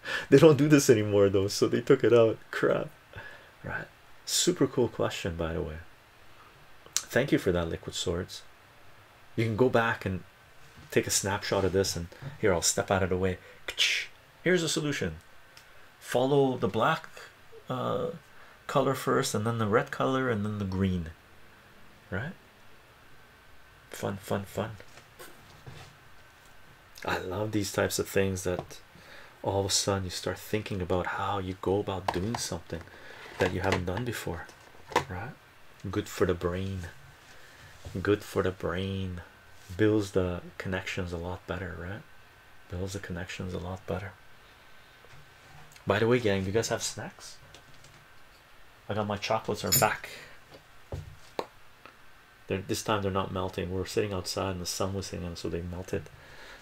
they don't do this anymore though so they took it out. Crap. Right. Super cool question by the way. Thank you for that liquid swords. You can go back and take a snapshot of this and here I'll step out of the way. Here's a solution. Follow the black uh, color first and then the red color and then the green. Right? Fun fun fun. I love these types of things that all of a sudden you start thinking about how you go about doing something that you haven't done before right? Good for the brain. Good for the brain. Builds the connections a lot better right? Builds the connections a lot better. By the way gang do you guys have snacks? I got my chocolates are back. They're this time they're not melting. We're sitting outside and the sun was hitting so they melted.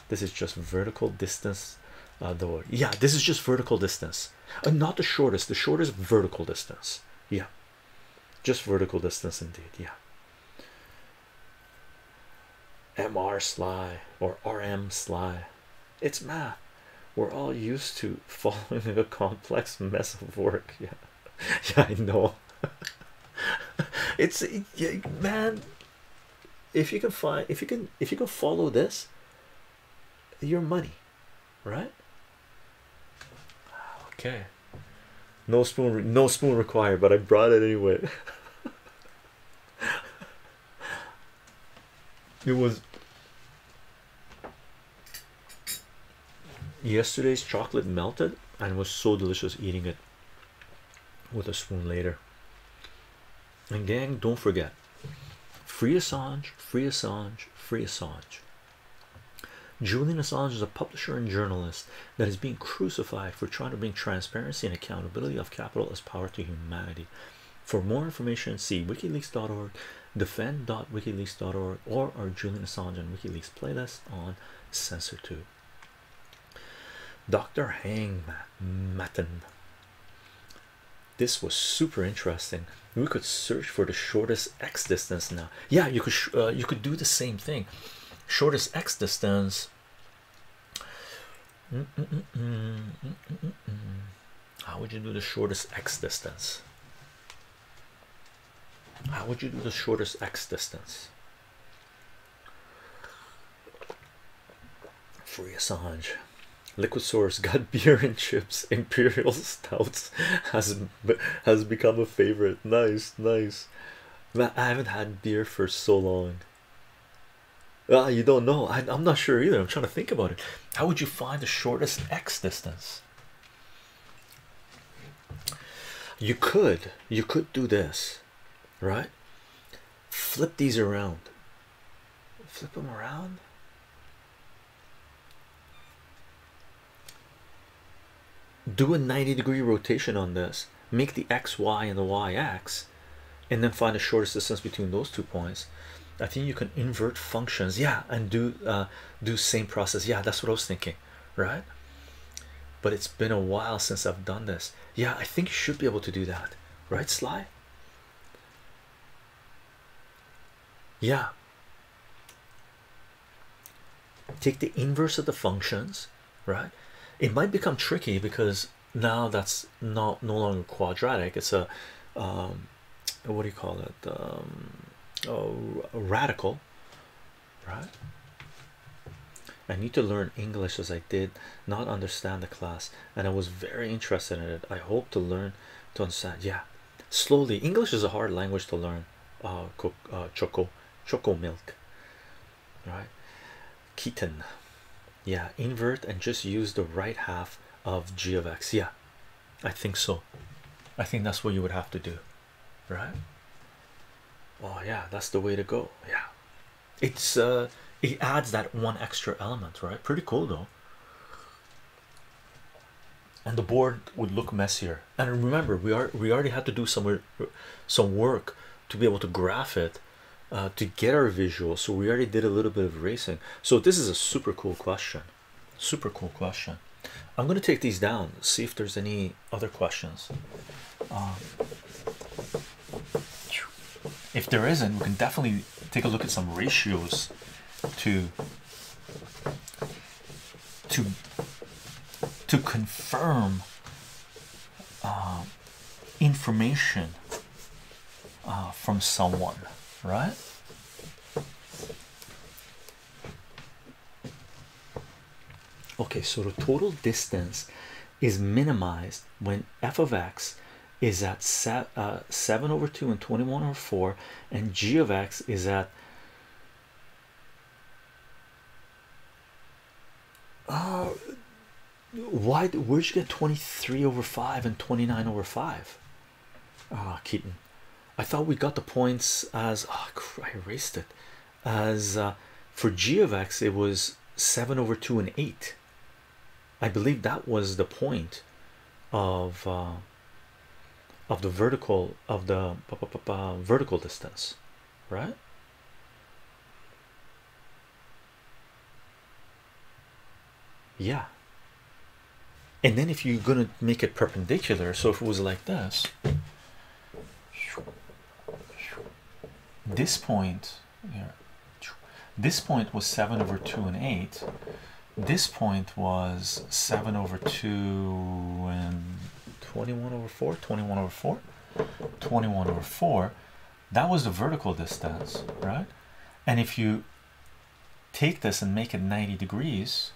This is just vertical distance uh, yeah this is just vertical distance. And uh, not the shortest. The shortest vertical distance. Yeah. Just vertical distance indeed. Yeah. Mr sly or rm sly. It's math. We're all used to following a complex mess of work. Yeah. Yeah i know. It's man if you can find if you can if you can follow this your money right okay. No spoon no spoon required but i brought it anyway. It was yesterday's chocolate melted and was so delicious eating it with a spoon later. And gang don't forget free Assange free Assange free Assange Julian Assange is a publisher and journalist that is being crucified for trying to bring transparency and accountability of capital as power to humanity. For more information, see wikileaks.org, defend.wikileaks.org, or our Julian Assange and WikiLeaks playlist on CensorTube. Dr. Hang Matten. This was super interesting. We could search for the shortest x distance now. Yeah, you could uh, you could do the same thing. Shortest x distance. How would you do the shortest x distance? How would you do the shortest x distance? Free Assange. Liquid source got beer and chips. Imperial stouts has has become a favorite. Nice, nice. I haven't had beer for so long. Ah, you don't know. I, I'm not sure either. I'm trying to think about it. How would you find the shortest x distance? You could, you could do this, right? Flip these around. Flip them around. Do a 90 degree rotation on this. Make the x, y, and the y x, and then find the shortest distance between those two points. I think you can invert functions, yeah, and do uh, do same process. Yeah, that's what I was thinking, right? But it's been a while since I've done this. Yeah, I think you should be able to do that, right, Sly? Yeah. Take the inverse of the functions, right? It might become tricky because now that's not no longer quadratic. It's a um, what do you call it? Um, radical, right? I need to learn English as I did not understand the class, and I was very interested in it. I hope to learn to understand. Yeah, slowly. English is a hard language to learn. Uh, cook, uh, choco, choco milk, right? Keaton, yeah, invert and just use the right half of g of x. Yeah, I think so. I think that's what you would have to do, right? Oh yeah, that's the way to go. Yeah, it's uh, it adds that one extra element, right? Pretty cool though. And the board would look messier. And remember, we are we already had to do some some work to be able to graph it uh, to get our visual. So we already did a little bit of racing. So this is a super cool question. Super cool question. I'm going to take these down, see if there's any other questions. Um, if there isn't, we can definitely take a look at some ratios to to to confirm uh, information uh, from someone, right? Okay, so the total distance is minimized when f of x is at se uh, 7 over 2 and 21 over 4, and g of x is at uh, why where'd you get 23 over 5 and 29 over 5? Ah, Keaton, I thought we got the points as oh, I erased it as uh, for g of x, it was 7 over 2 and 8. I believe that was the point of uh, of the vertical of the vertical distance, right? Yeah. And then if you're gonna make it perpendicular, so if it was like this, this point here, this point was 7 over 2 and 8 this point was 7 over 2 and 21 over 4 21 over 4 21 over 4 that was the vertical distance right? And if you take this and make it 90 degrees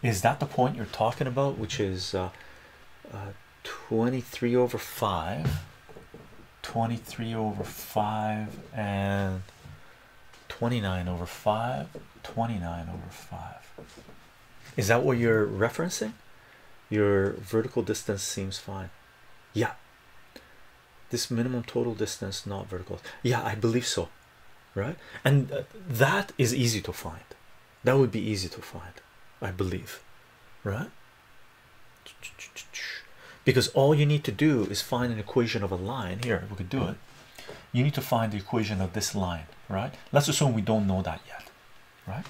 is that the point you're talking about which is uh, uh, 23 over 5 23 over 5 and 29 over 5 29 over 5 is that what you're referencing your vertical distance seems fine. Yeah. This minimum total distance not vertical. Yeah i believe so. Right? And uh, that is easy to find. That would be easy to find i believe. Right? Because all you need to do is find an equation of a line. Here we could do it. You need to find the equation of this line right? Let's assume we don't know that yet right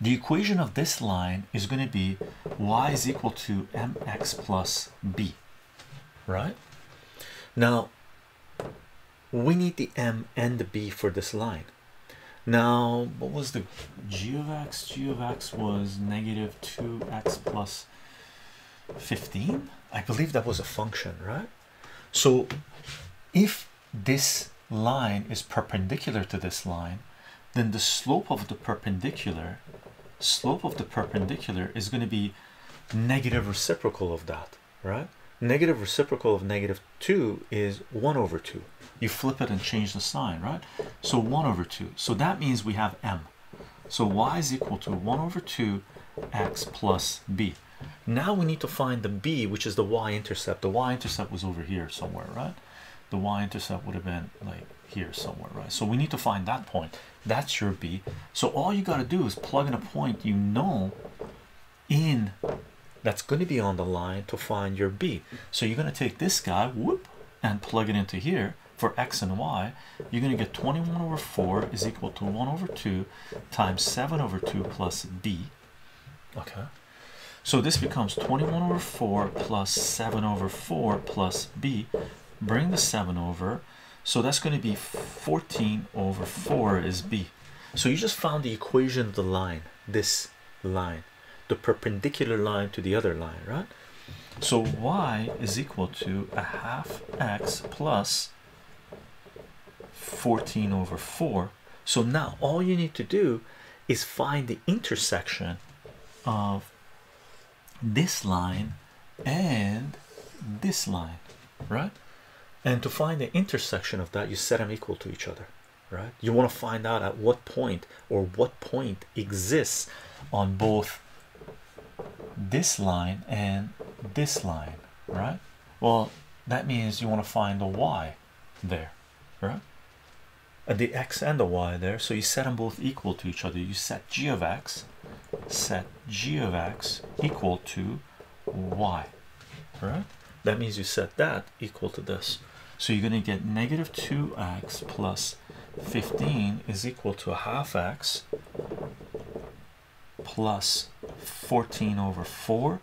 the equation of this line is going to be y is equal to mx plus b right? Now we need the m and the b for this line. Now what was the g of x? g of x was negative 2x plus 15 i believe that was a function right? So if this line is perpendicular to this line then the slope of the perpendicular slope of the perpendicular is going to be negative reciprocal of that right? Negative reciprocal of negative 2 is 1 over 2 you flip it and change the sign right? So 1 over 2 so that means we have m. So y is equal to 1 over 2 x plus b. Now we need to find the b which is the y-intercept. The y-intercept was over here somewhere right? The y-intercept would have been like here somewhere right? So we need to find that point that's your b so all you got to do is plug in a point you know in that's going to be on the line to find your b. So you're going to take this guy whoop and plug it into here for x and y. You're going to get 21 over 4 is equal to 1 over 2 times 7 over 2 plus b. Okay. So this becomes 21 over 4 plus 7 over 4 plus b. Bring the 7 over so that's going to be 14 over 4 is b. So you just found the equation of the line this line the perpendicular line to the other line right? So y is equal to a half x plus 14 over 4 so now all you need to do is find the intersection of this line and this line right and to find the intersection of that you set them equal to each other right? You want to find out at what point or what point exists on both this line and this line right? Well that means you want to find the y there right? And the x and the y there so you set them both equal to each other. You set g of x set g of x equal to y right? That means you set that equal to this so you're going to get negative 2x plus 15 is equal to a half x plus 14 over 4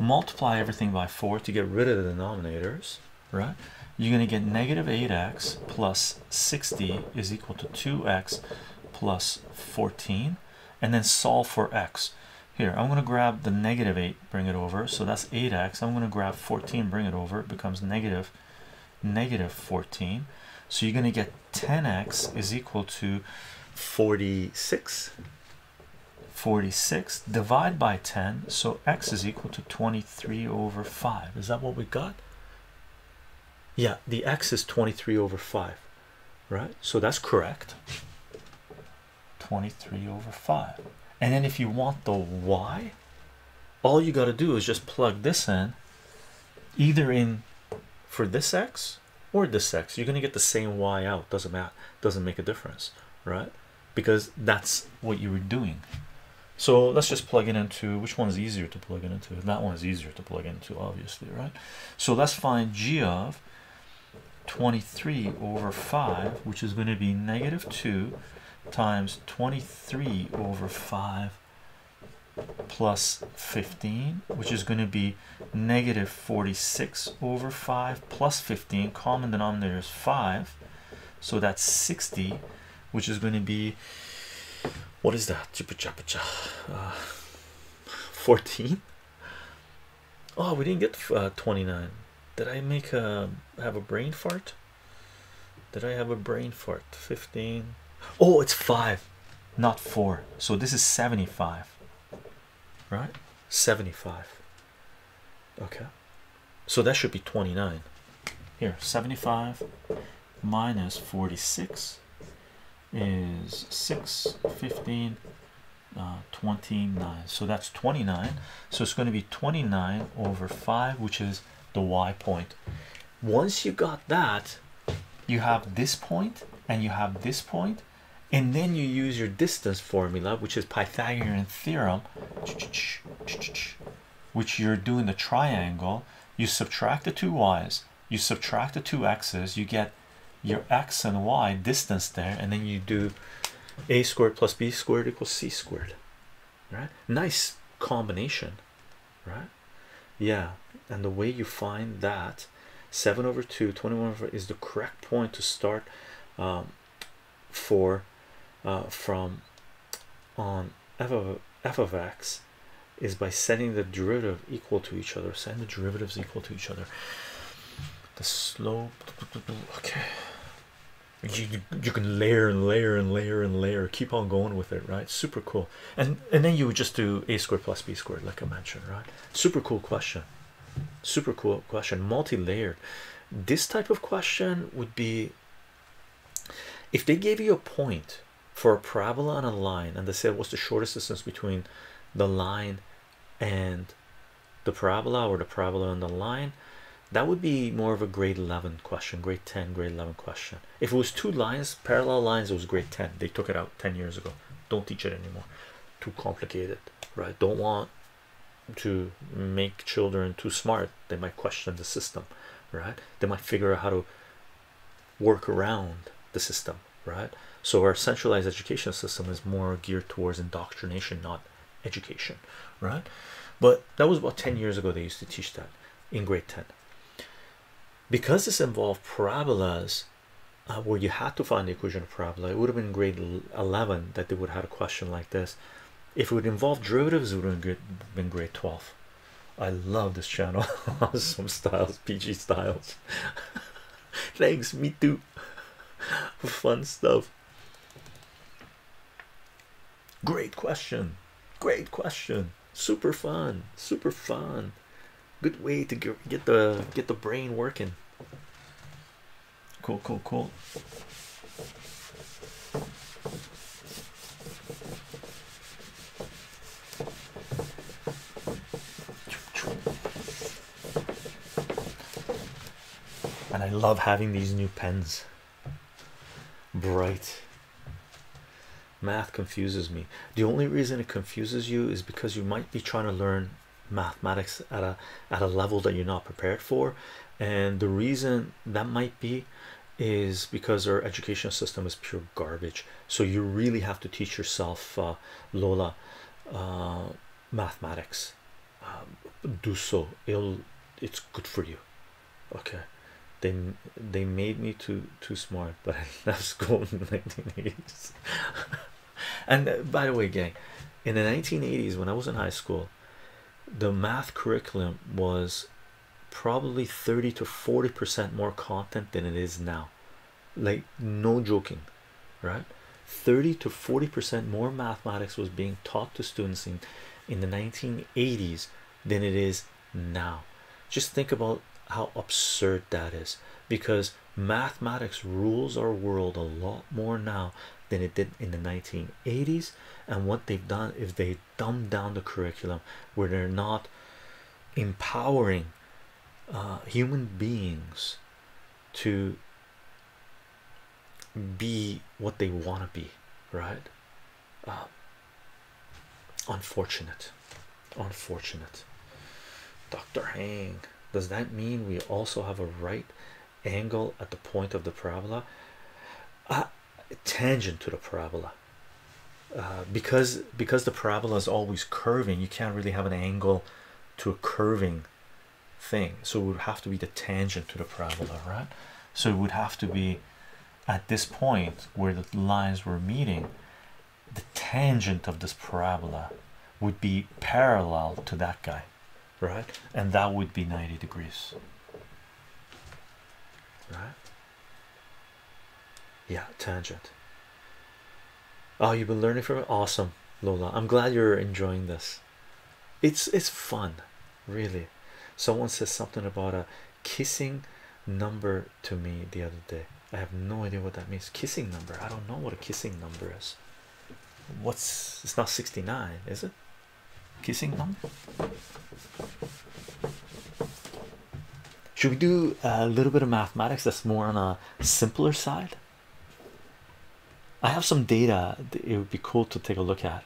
multiply everything by 4 to get rid of the denominators right? You're going to get negative 8x plus 60 is equal to 2x plus 14 and then solve for x. Here I'm going to grab the negative 8 bring it over. So that's 8x I'm going to grab 14 bring it over. It becomes negative negative 14 so you're going to get 10x is equal to 46 46 divide by 10 so x is equal to 23 over 5 is that what we got? Yeah the x is 23 over 5 right? So that's correct. 23 over 5 and then if you want the y all you got to do is just plug this in either in for this x or this x you're going to get the same y out doesn't matter doesn't make a difference right? Because that's what you were doing. So let's just plug it into which one is easier to plug it into? That one is easier to plug into obviously right? So let's find g of 23 over 5 which is going to be negative 2 times 23 over 5 plus 15 which is going to be negative 46 over 5 plus 15 common denominator is 5 so that's 60 which is going to be what is that? Uh, 14 oh we didn't get uh, 29 did I make a have a brain fart? Did I have a brain fart? 15 oh it's 5 not 4 so this is 75 right? 75 okay. So that should be 29 here 75 minus 46 is 6 15 uh, 29 so that's 29 so it's going to be 29 over 5 which is the y point. Once you got that you have this point and you have this point and then you use your distance formula which is Pythagorean theorem which you're doing the triangle. You subtract the two y's you subtract the two x's you get your x and y distance there and then you do a squared plus b squared equals c squared right? Nice combination right? Yeah and the way you find that 7 over 2 21 over is the correct point to start um, for uh, from on f of f of x is by setting the derivative equal to each other setting the derivatives equal to each other. The slope okay. You, you can layer and layer and layer and layer keep on going with it right? Super cool. And and then you would just do a squared plus b squared like i mentioned right? Super cool question. Super cool question multi-layered. This type of question would be if they gave you a point for a parabola on a line and they said what's the shortest distance between the line and the parabola or the parabola and the line that would be more of a grade 11 question grade 10 grade 11 question. If it was two lines parallel lines it was grade 10 they took it out 10 years ago. Don't teach it anymore. Too complicated right? Don't want to make children too smart. They might question the system right? They might figure out how to work around the system right so our centralized education system is more geared towards indoctrination not education right? But that was about 10 years ago they used to teach that in grade 10 because this involved parabolas uh, where you had to find the equation of parabola it would have been grade 11 that they would have had a question like this. If it would involve derivatives it would have been grade 12 I love this channel. Some styles PG styles. Thanks me too. Fun stuff great question. Great question. Super fun. Super fun. Good way to get, the get the brain working. Cool cool cool. And I love having these new pens. Bright math confuses me. The only reason it confuses you is because you might be trying to learn mathematics at a at a level that you're not prepared for. And the reason that might be is because our educational system is pure garbage. So you really have to teach yourself uh, Lola uh, mathematics. Um, do so. It'll it's good for you. Okay they they made me too too smart but I left school in the 1980s and uh, by the way gang in the 1980s when I was in high school the math curriculum was probably 30 to 40 percent more content than it is now. Like no joking right? 30 to 40 percent more mathematics was being taught to students in in the 1980s than it is now. Just think about how absurd that is. Because mathematics rules our world a lot more now than it did in the 1980s and what they've done is they dumbed down the curriculum where they're not empowering uh, human beings to be what they want to be right? Uh, unfortunate. Unfortunate. Dr hang does that mean we also have a right angle at the point of the parabola? Uh, tangent to the parabola. Uh, because because the parabola is always curving you can't really have an angle to a curving thing. So it would have to be the tangent to the parabola right? So it would have to be at this point where the lines were meeting the tangent of this parabola would be parallel to that guy right? And that would be 90 degrees. Right? Yeah tangent. Oh you've been learning from it? Awesome lola. I'm glad you're enjoying this. It's it's fun really. Someone says something about a kissing number to me the other day. I have no idea what that means. Kissing number? I don't know what a kissing number is. What's it's not 69 is it kissing number should we do a little bit of mathematics that's more on a simpler side? I have some data it would be cool to take a look at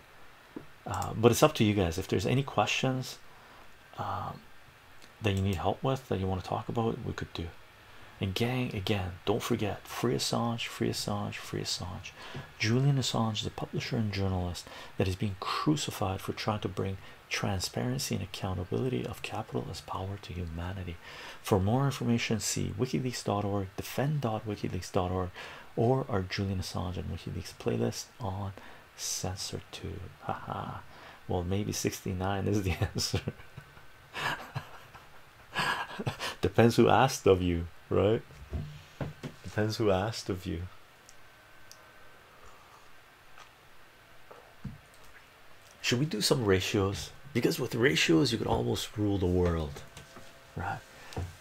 uh, but it's up to you guys. If there's any questions um, that you need help with that you want to talk about we could do and gang again don't forget free Assange free Assange free Assange. Julian Assange is a publisher and journalist that is being crucified for trying to bring transparency and accountability of capital as power to humanity. For more information see wikileaks.org defend.wikileaks.org or our Julian Assange and WikiLeaks playlist on CensorTube haha well maybe 69 is the answer. Depends who asked of you right? Depends who asked of you. Should we do some ratios? Because with ratios you could almost rule the world. Right.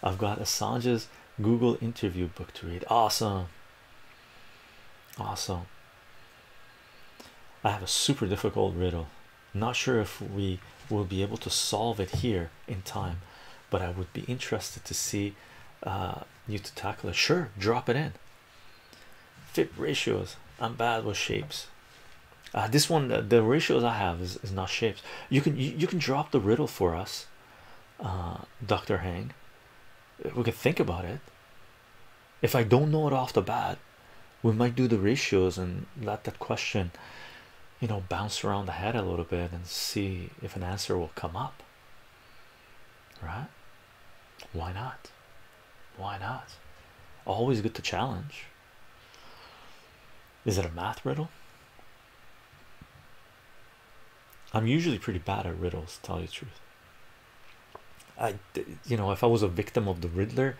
I've got assange's google interview book to read. Awesome. Awesome. I have a super difficult riddle. Not sure if we will be able to solve it here in time but i would be interested to see uh, you to tackle it. Sure drop it in. Fit ratios. I'm bad with shapes. Uh, this one the, ratios i have is, is not shapes. You can you, you can drop the riddle for us uh, dr hang. We could think about it. If i don't know it off the bat we might do the ratios and let that question you know bounce around the head a little bit and see if an answer will come up. Right? Why not why not? Always good to challenge. Is it a math riddle? I'm usually pretty bad at riddles to tell you the truth. I you know if i was a victim of the riddler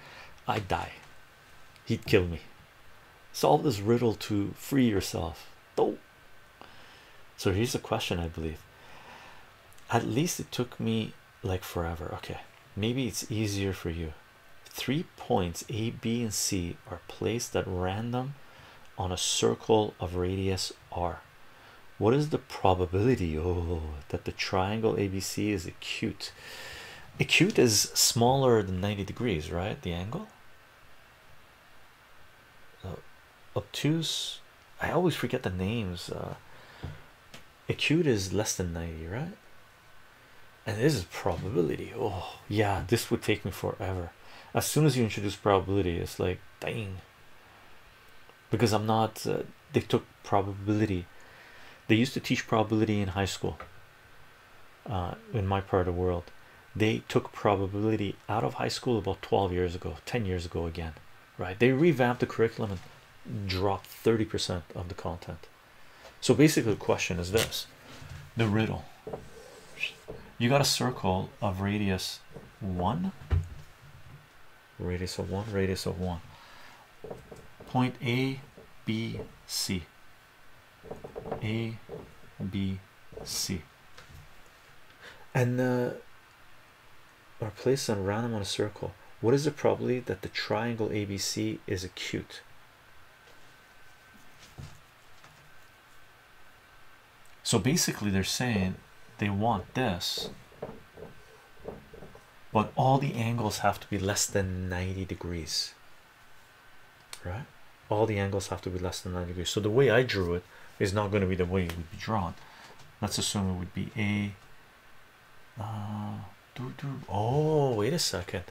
i'd die. He'd kill me. Solve this riddle to free yourself. Oh so here's a question i believe. At least it took me like forever. Okay maybe it's easier for you three points a b and c are placed at random on a circle of radius r. What is the probability? Oh that the triangle abc is acute. Acute is smaller than 90 degrees right? The angle? Uh, obtuse? I always forget the names uh, acute is less than 90 right? And this is probability. Oh yeah this would take me forever as soon as you introduce probability it's like dang. Because i'm not uh, they took probability. They used to teach probability in high school uh, in my part of the world. They took probability out of high school about 12 years ago 10 years ago again right? They revamped the curriculum and dropped 30 percent of the content. So basically the question is this. The riddle. You got a circle of radius one radius of one radius of one. Point a b c. A b c. And uh are placed on random on a circle. What is the probability that the triangle abc is acute? So basically they're saying they want this but all the angles have to be less than 90 degrees right? All the angles have to be less than 90 degrees. So the way I drew it is not going to be the way it would be drawn. Let's assume it would be a uh, do, do. oh wait a second.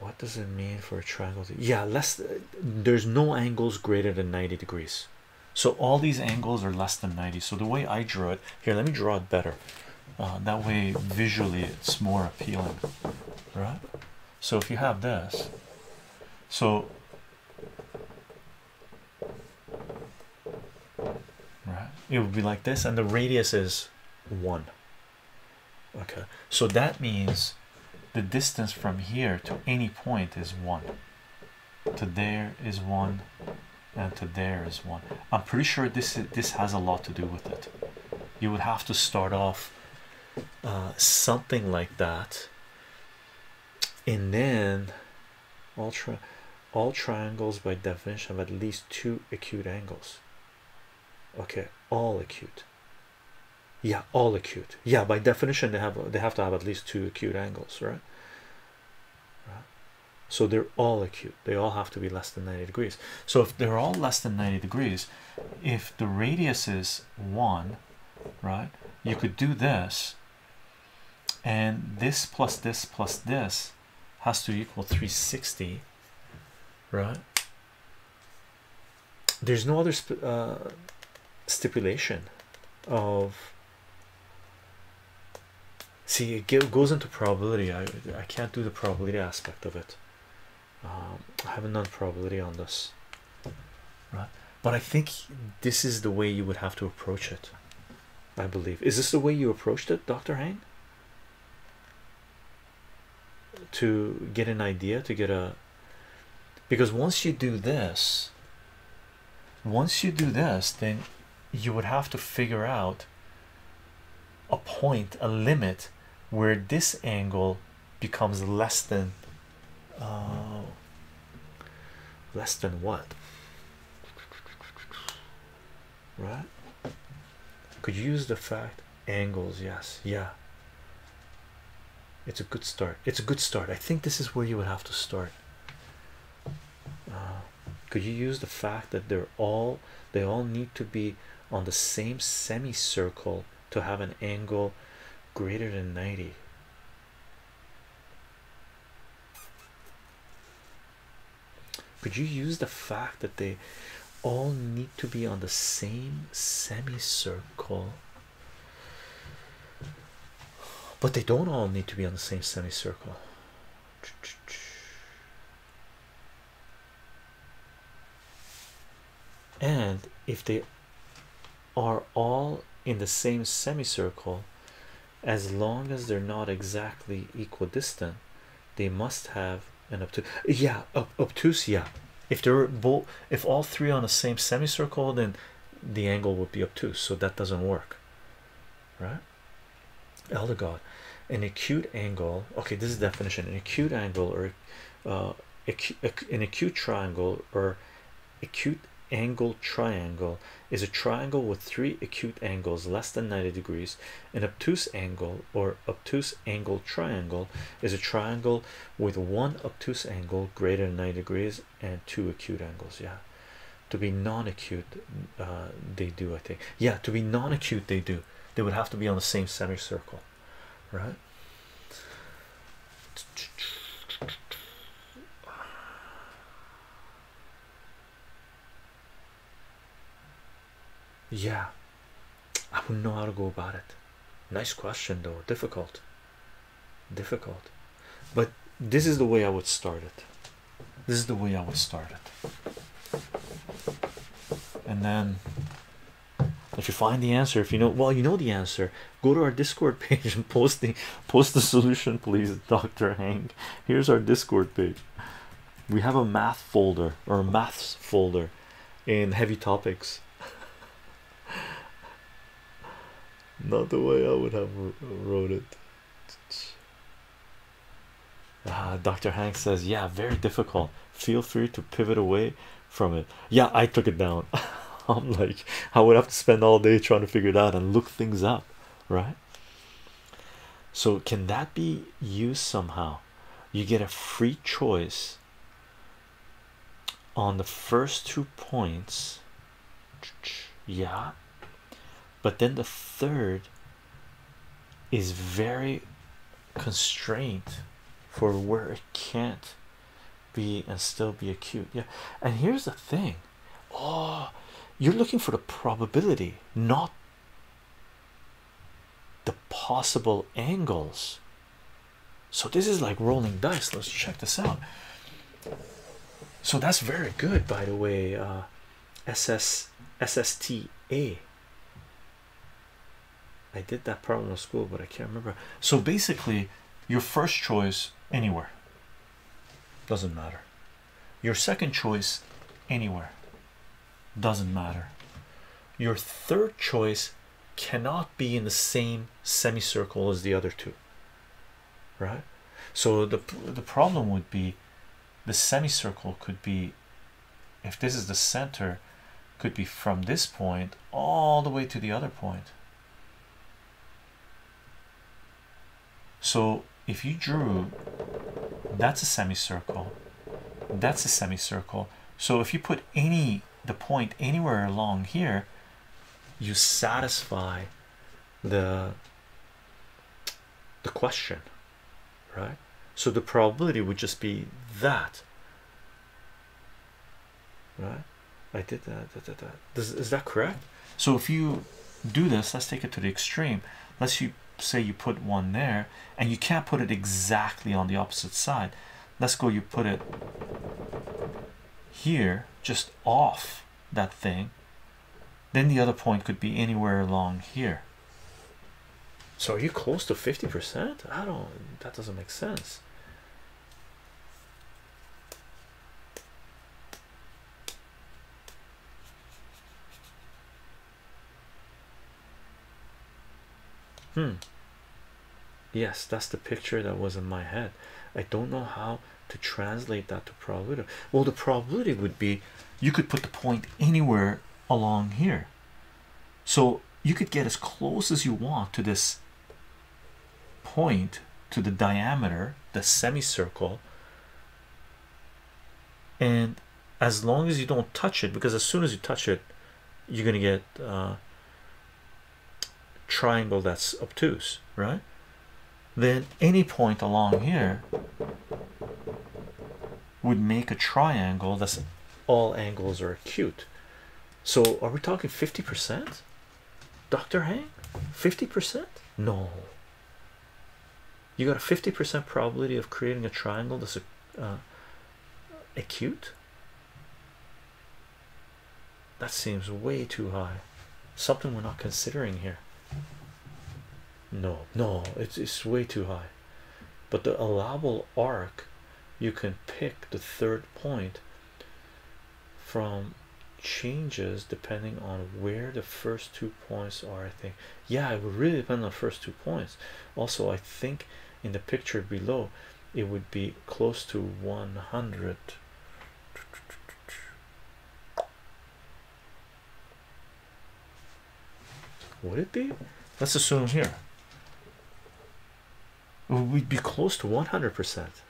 What does it mean for a triangle to, yeah less there's no angles greater than 90 degrees. So all these angles are less than 90 so the way I drew it here let me draw it better uh, that way visually it's more appealing right? So if you have this so right it would be like this and the radius is one. Okay so that means the distance from here to any point is one. To there is one and to there is one. I'm pretty sure this is, this has a lot to do with it. You would have to start off uh, something like that. And then all tri all triangles by definition have at least two acute angles. Okay all acute. Yeah all acute. Yeah by definition they have they have to have at least two acute angles right? Right. So they're all acute. They all have to be less than 90 degrees. So if they're all less than 90 degrees if the radius is one right you could do this and this plus this plus this has to equal 360 right? There's no other uh, stipulation of see it goes into probability. I, I can't do the probability aspect of it. Um, I haven't done probability on this. Right. But I think this is the way you would have to approach it I believe. Is this the way you approached it Dr. Hang to get an idea to get a because once you do this once you do this then you would have to figure out a point a limit where this angle becomes less than uh, less than what? Right? Could use the fact angles? Yes. Yeah it's a good start. It's a good start. I think this is where you would have to start. Uh, could you use the fact that they're all they all need to be on the same semicircle to have an angle greater than 90 could you use the fact that they all need to be on the same semicircle but they don't all need to be on the same semicircle. And if they are all in the same semicircle as long as they're not exactly equidistant they must have an obtuse yeah obtuse yeah. If they're both if all three on the same semicircle then the angle would be obtuse so that doesn't work. Right? Elder god an acute angle okay this is definition an acute angle or uh, an acute triangle or acute angle triangle is a triangle with three acute angles less than 90 degrees. An obtuse angle or obtuse angle triangle is a triangle with one obtuse angle greater than 90 degrees and two acute angles yeah. To be non-acute uh, they do I think. Yeah to be non-acute they do. They would have to be on the same semicircle right? Yeah. I wouldn't know how to go about it. Nice question though. Difficult. Difficult. But this is the way I would start it. This is the way I would start it. And then if you find the answer if you know well you know the answer. Go to our discord page and post the post the solution please dr hank. Here's our discord page. We have a math folder or a maths folder in heavy topics. Not the way I would have wrote it. Uh, Dr. Hank says yeah very difficult. Feel free to pivot away from it. Yeah I took it down I'm like I would have to spend all day trying to figure it out and look things up right? So can that be used somehow? You get a free choice on the first two points yeah but then the third is very constrained for where it can't be and still be acute yeah. And here's the thing. Oh you're looking for the probability not the possible angles. So this is like rolling dice. Let's check this out. So that's very good by the way uh ss ssta I did that problem in school, but I can't remember. So basically, your first choice anywhere. Doesn't matter. your second choice anywhere doesn't matter. Your third choice cannot be in the same semicircle as the other two right? So the the problem would be the semicircle could be if this is the center could be from this point all the way to the other point. So if you drew that's a semicircle. That's a semicircle. So if you put any the point anywhere along here you satisfy the the question right? So the probability would just be that right? I did that, That Does, is that correct? So if you do this let's take it to the extreme. Let's you say you put one there and you can't put it exactly on the opposite side. Let's go you put it here just off that thing then the other point could be anywhere along here. So are you close to 50 percent? I don't that doesn't make sense. Hmm. Yes that's the picture that was in my head. I don't know how to translate that to probability well the probability would be you could put the point anywhere along here. So you could get as close as you want to this point to the diameter the semicircle and as long as you don't touch it because as soon as you touch it you're going to get uh, triangle that's obtuse right then any point along here would make a triangle that's all angles are acute. So are we talking 50 percent? Dr hang? 50 percent? No. You got a 50 percent probability of creating a triangle that's uh, acute? That seems way too high. Something we're not considering here no no it's, it's way too high. But the allowable arc you can pick the third point from changes depending on where the first two points are i think. Yeah it would really depend on the first two points. Also i think in the picture below it would be close to 100 would it be? Let's assume here we'd be close to 100 percent.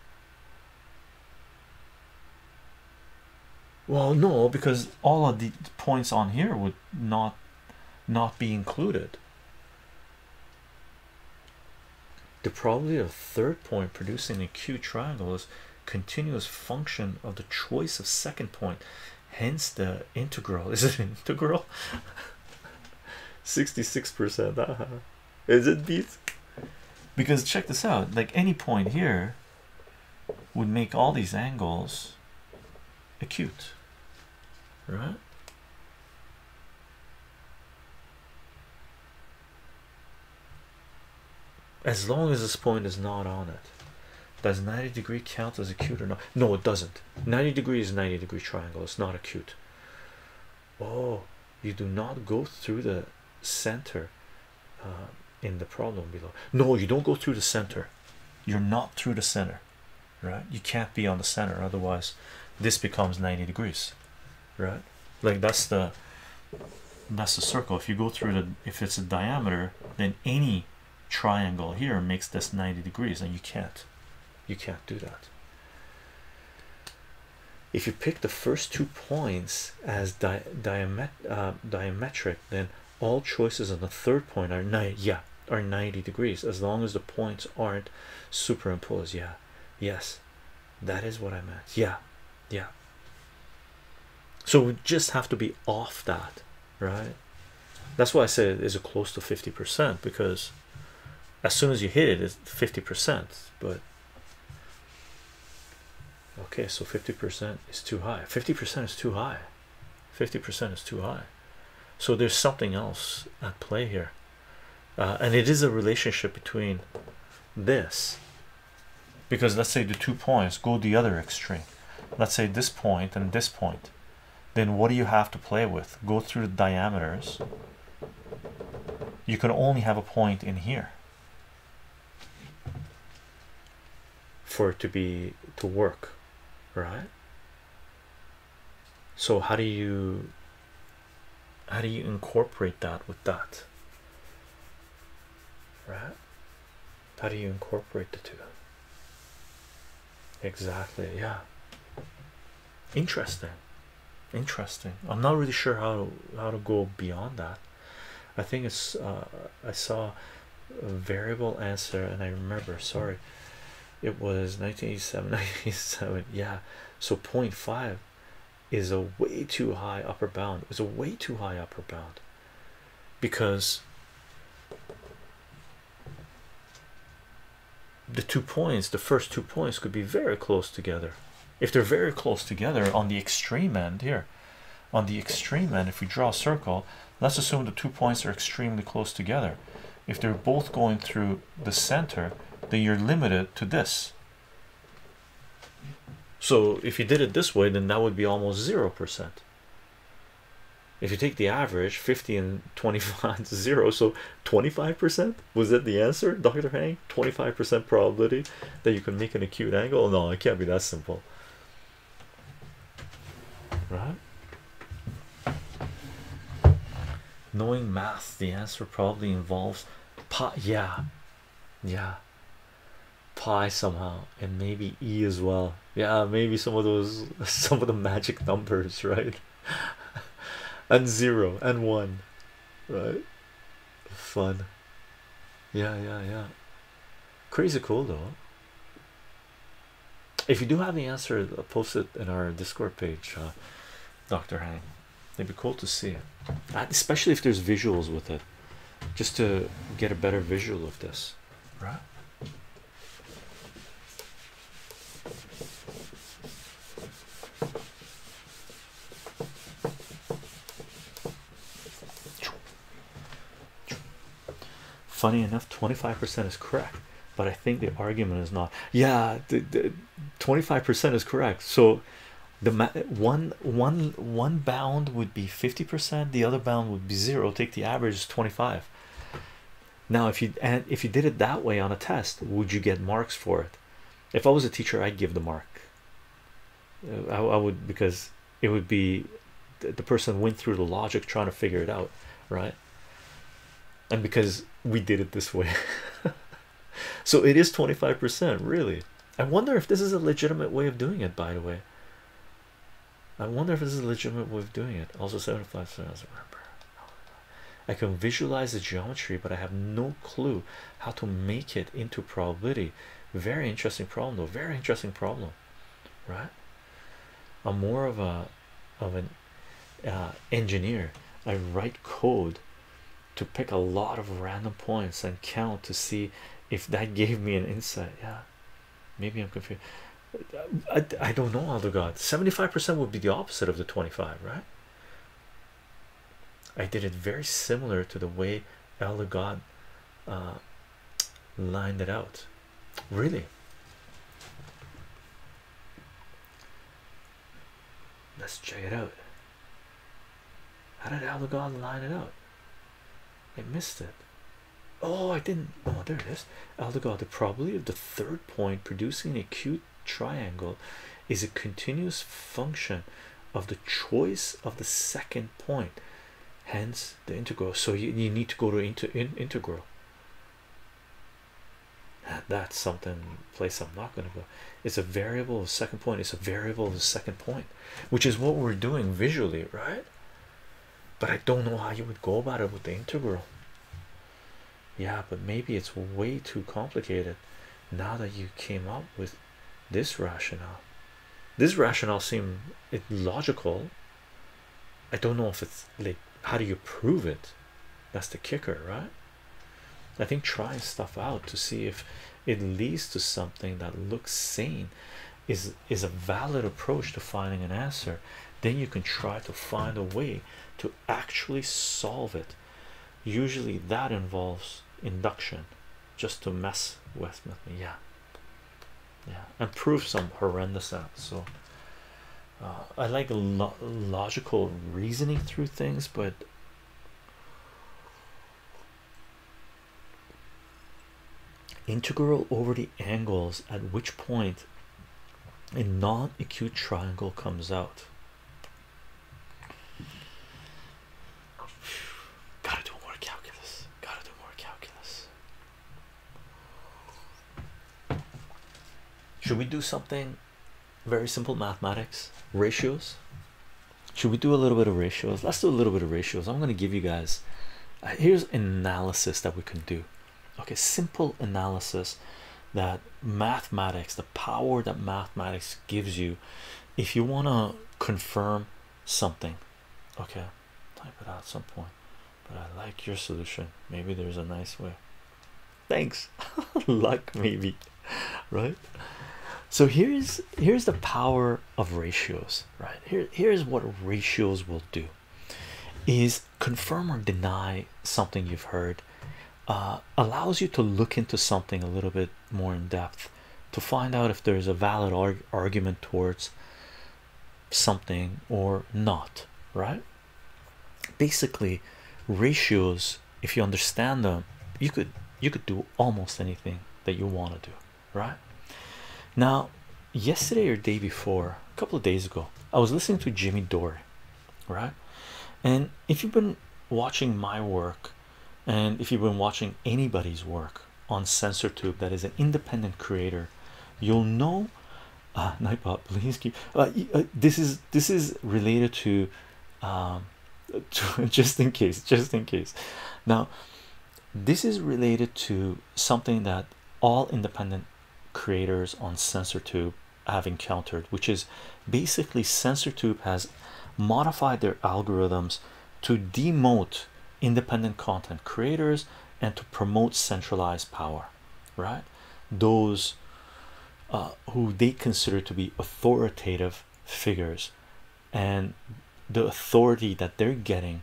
Well no because all of the points on here would not not be included. The probability of third point producing a acute triangle is continuous function of the choice of second point. Hence the integral. Is it integral? 66 percent Uh -huh. is it beat because check this out like any point here would make all these angles acute right? As long as this point is not on it does 90 degree count as acute or not? No it doesn't. 90 degree is 90 degree triangle it's not acute. Oh you do not go through the center uh, in the problem below. No you don't go through the center. You're not through the center right? You can't be on the center otherwise this becomes 90 degrees right? Like that's the that's the circle. If you go through the if it's a diameter then any triangle here makes this 90 degrees and you can't. You can't do that. If you pick the first two points as di diamet uh, diametric then all choices on the third point are 90 yeah are 90 degrees as long as the points aren't superimposed. Yeah. Yes. That is what I meant. Yeah. Yeah. So we just have to be off that right? That's why I said it is it close to 50 percent because as soon as you hit it it's 50 percent but okay so 50 percent is too high. 50 percent is too high. 50 percent is too high. So there's something else at play here uh, and it is a relationship between this because let's say the two points go the other extreme. Let's say this point and this point. Then what do you have to play with? Go through the diameters. You can only have a point in here. For it to be to work right? So how do you how do you incorporate that with that right? How do you incorporate the two? Exactly yeah. Interesting. Interesting. I'm not really sure how to how to go beyond that. I think it's uh, i saw a variable answer and i remember sorry. It was 1987 1987 yeah. So 0.5 is a way too high upper bound. It's a way too high upper bound. Because the two points the first two points could be very close together. If they're very close together on the extreme end here on the extreme end if we draw a circle let's assume the two points are extremely close together. If they're both going through the center then you're limited to this. So if you did it this way then that would be almost zero percent if you take the average 50 and 25 is zero so 25 percent? Was that the answer dr hang? 25 percent probability that you can make an acute angle? No it can't be that simple. Right? Knowing math the answer probably involves pi yeah yeah pi somehow and maybe e as well. Yeah maybe some of those some of the magic numbers right and zero and one. Right? Fun. Yeah yeah yeah. Crazy cool though. If you do have the answer post it in our discord page uh, dr hang. It'd be cool to see it. Especially if there's visuals with it. Just to get a better visual of this. Right funny enough 25% is correct but i think the argument is not yeah the 25% is correct. So the one one one bound would be 50% the other bound would be zero. Take the average is 25 now if you and if you did it that way on a test would you get marks for it? If i was a teacher i'd give the mark. Uh, I, I would because it would be the person went through the logic trying to figure it out right? And because we did it this way. So it is 25% really. I wonder if this is a legitimate way of doing it by the way. I wonder if this is a legitimate way of doing it. Also 75 percent remember I can visualize the geometry but I have no clue how to make it into probability. Very interesting problem though. Very interesting problem right? I'm more of a of an uh, engineer. I write code to pick a lot of random points and count to see if that gave me an insight. Yeah. Maybe I'm confused. I, I don't know Aldo God. 75% would be the opposite of the 25 right? I did it very similar to the way Elder God uh, lined it out. Really? Let's check it out. How did Elder God line it out I missed it. Oh I didn't. Oh there it is. Aldegard the probability of the third point producing an acute triangle is a continuous function of the choice of the second point hence the integral. So you, you need to go to into in, integral. That's something place I'm not going to go. It's a variable of second point. It's a variable of the second point which is what we're doing visually right but I don't know how you would go about it with the integral. Yeah but maybe it's way too complicated now that you came up with this rationale. This rationale seem it logical I don't know if it's like how do you prove it? That's the kicker right? I think trying stuff out to see if it leads to something that looks sane is is a valid approach to finding an answer. Then you can try to find a way to actually solve it. Usually that involves induction just to mess with me. Yeah. Yeah. And prove some horrendous out so uh, I like lo logical reasoning through things, but integral over the angles at which point a non-acute triangle comes out. Gotta do more calculus. Gotta do more calculus. Should we do something very simple mathematics? Ratios? Should we do a little bit of ratios? Let's do a little bit of ratios. I'm going to give you guys uh, here's analysis that we can do. Okay, simple analysis that mathematics, the power that mathematics gives you, if you want to confirm something. Okay, type it out at some point, but I like your solution. Maybe there's a nice way. Thanks, luck, maybe, right? So here's here's the power of ratios, right? Here here's what ratios will do is confirm or deny something you've heard uh, allows you to look into something a little bit more in depth to find out if there's a valid argument towards something or not right basically ratios if you understand them you could you could do almost anything that you want to do right now yesterday or day before a couple of days ago i was listening to jimmy dore right? And if you've been watching my work and if you've been watching anybody's work on CensorTube that is an independent creator you'll know uh Nightbot please keep uh, uh, this is this is related to um to, just in case just in case. Now this is related to something that all independent creators on CensorTube have encountered which is basically CensorTube has modified their algorithms to demote independent content creators and to promote centralized power right? Those uh, who they consider to be authoritative figures. And the authority that they're getting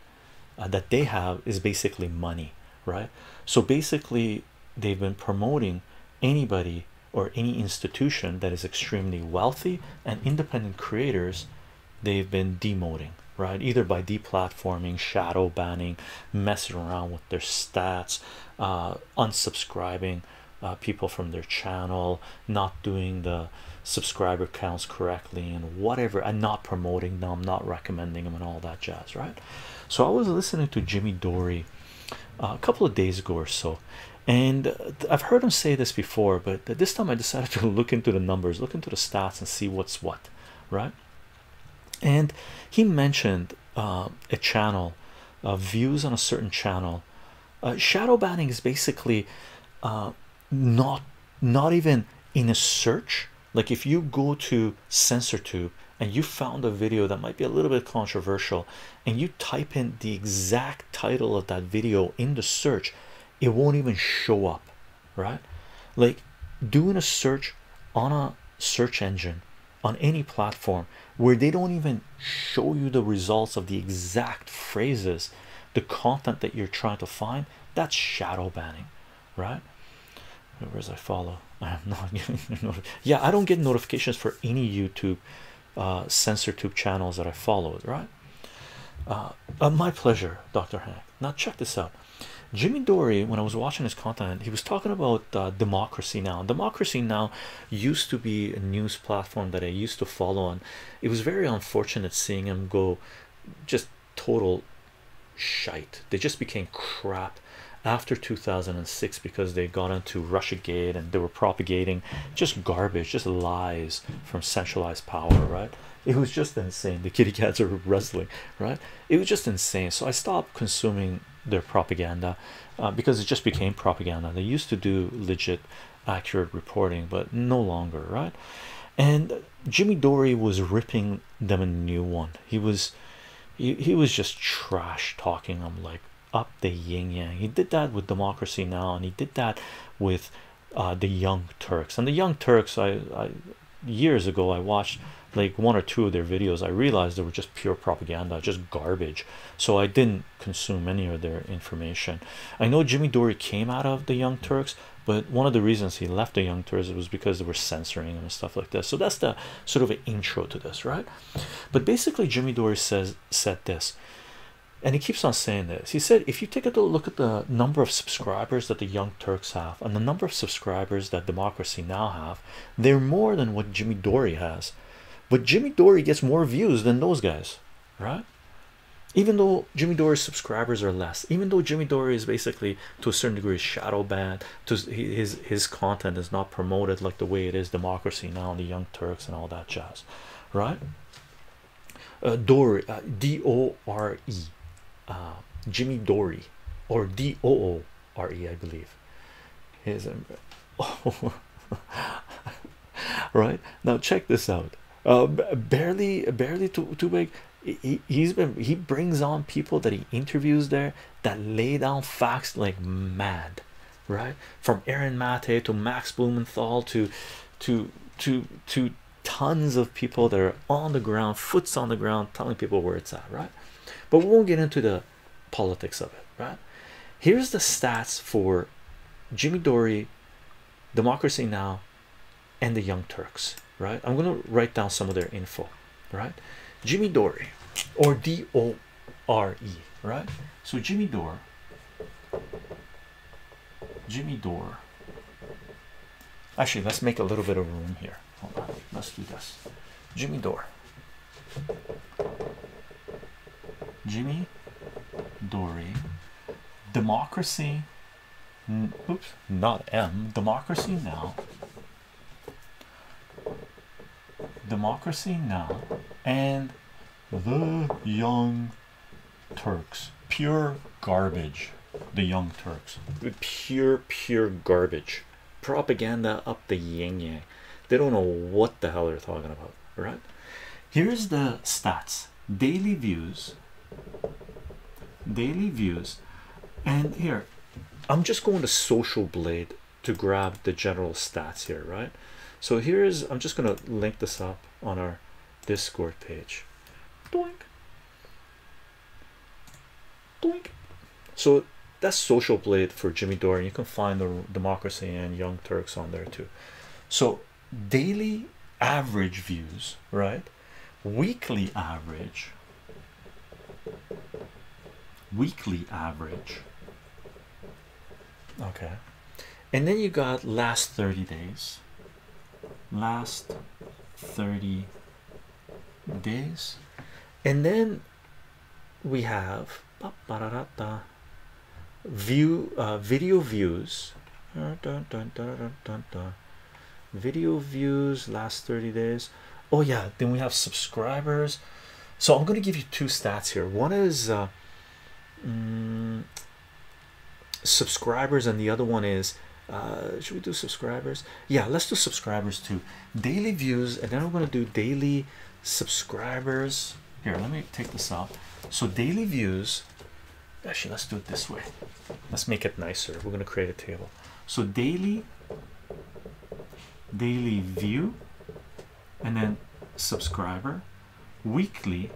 uh, that they have is basically money right? So basically they've been promoting anybody or any institution that is extremely wealthy and independent creators they've been demoting right? Either by deplatforming shadow banning messing around with their stats uh, unsubscribing uh, people from their channel not doing the subscriber counts correctly and whatever and not promoting them not recommending them and all that jazz right? So i was listening to jimmy dory uh, a couple of days ago or so and uh, i've heard him say this before but this time i decided to look into the numbers look into the stats and see what's what right? And he mentioned uh, a channel uh, views on a certain channel. Uh, shadow banning is basically uh, not not even in a search. Like if you go to CensorTube and you found a video that might be a little bit controversial and you type in the exact title of that video in the search it won't even show up right? Like doing a search on a search engine on any platform where they don't even show you the results of the exact phrases the content that you're trying to find that's shadow banning right? Whereas I follow I am not getting yeah I don't get notifications for any YouTube uh CensorTube channels that I follow right? Uh, uh my pleasure Dr. Hank. Now check this out Jimmy Dory, when I was watching his content, he was talking about uh, democracy now. Democracy now used to be a news platform that I used to follow on. It was very unfortunate seeing him go just total shite. They just became crap after 2006 because they got into Russiagate and they were propagating just garbage, just lies from centralized power, right? It was just insane. The kitty cats are wrestling, right? It was just insane. So I stopped consuming their propaganda uh, because it just became propaganda. They used to do legit, accurate reporting, but no longer, right? And Jimmy Dory was ripping them a new one. He was, he, he was just trash talking them like up the yin yang. He did that with Democracy Now, and he did that with uh, the Young Turks. And the Young Turks, I, I years ago, I watched like one or two of their videos. I realized they were just pure propaganda, just garbage. So I didn't consume any of their information. I know Jimmy Dory came out of the Young Turks, but one of the reasons he left the Young Turks was because they were censoring and stuff like this. So that's the sort of an intro to this, right? But basically, Jimmy Dore says said this, and he keeps on saying this. He said, if you take a look at the number of subscribers that the Young Turks have and the number of subscribers that Democracy Now have, they're more than what Jimmy Dore has. But Jimmy Dore gets more views than those guys, right? Even though Jimmy Dore's subscribers are less, even though Jimmy Dore is basically to a certain degree shadow banned, to his his content is not promoted like the way it is Democracy Now and the Young Turks and all that jazz, right? Uh, Dore, uh, D O R E, uh, Jimmy Dory, or D O O R E, I believe. His, um, right now, check this out. Uh, barely, barely too too big. He, he's been he brings on people that he interviews there that lay down facts like mad, right? From Aaron Mate to Max Blumenthal to to to to tons of people that are on the ground, foots on the ground, telling people where it's at, right? But we won't get into the politics of it, right? Here's the stats for Jimmy Dore, Democracy Now, and the Young Turks, right? I'm gonna write down some of their info, right? Jimmy Dore or D O R E, right? So Jimmy Dore, Jimmy Dore. Actually, let's make a little bit of room here. Hold on, let's do this. Jimmy Dore, Jimmy Dore, democracy. Oops, not M. Democracy now. Democracy now, and the Young Turks. Pure garbage. The Young Turks. Pure, pure garbage. Propaganda up the yin yang. They don't know what the hell they're talking about, right? Here's the stats daily views, daily views, and here I'm just going to Social Blade to grab the general stats here, right? So here's I'm just going to link this up on our Discord page. Doink. Doink. So that's Social Blade for Jimmy Dore, you can find the Democracy and Young Turks on there too. So daily average views, right? Weekly average, weekly average. Okay, and then you got last 30 days, last 30 days, and then we have view uh, video views. Video views last 30 days. Oh yeah then we have subscribers. So i'm going to give you two stats here. One is uh, mm, subscribers and the other one is uh, should we do subscribers? Yeah let's do subscribers too. Daily views and then we're going to do daily subscribers. Here let me take this out so daily views actually let's do it this way. Let's make it nicer. We're going to create a table. So daily daily view and then subscriber. Weekly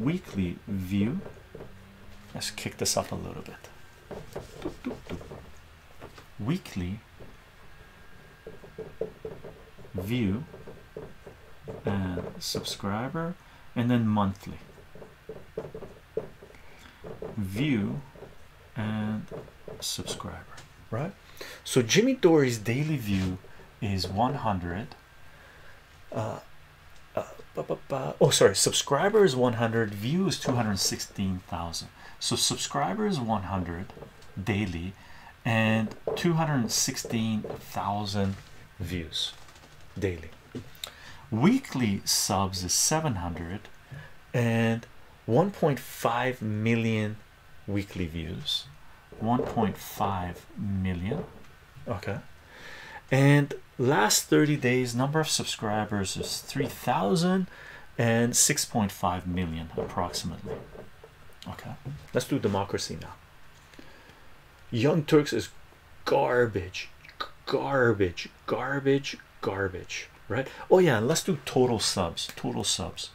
weekly view. Let's kick this up a little bit weekly view and subscriber and then monthly. View and subscriber. Right? So Jimmy Dory's daily view is 100 uh, uh, oh sorry subscriber is 100 view is 216,000 so subscriber is 100 daily and 216,000 views daily. Weekly subs is 700 and 1.5 million weekly views. 1.5 million. Okay. And last 30 days number of subscribers is 3000 and 6.5 million approximately. Okay. Let's do democracy now young turks is garbage garbage garbage garbage right? Oh yeah let's do total subs total subs.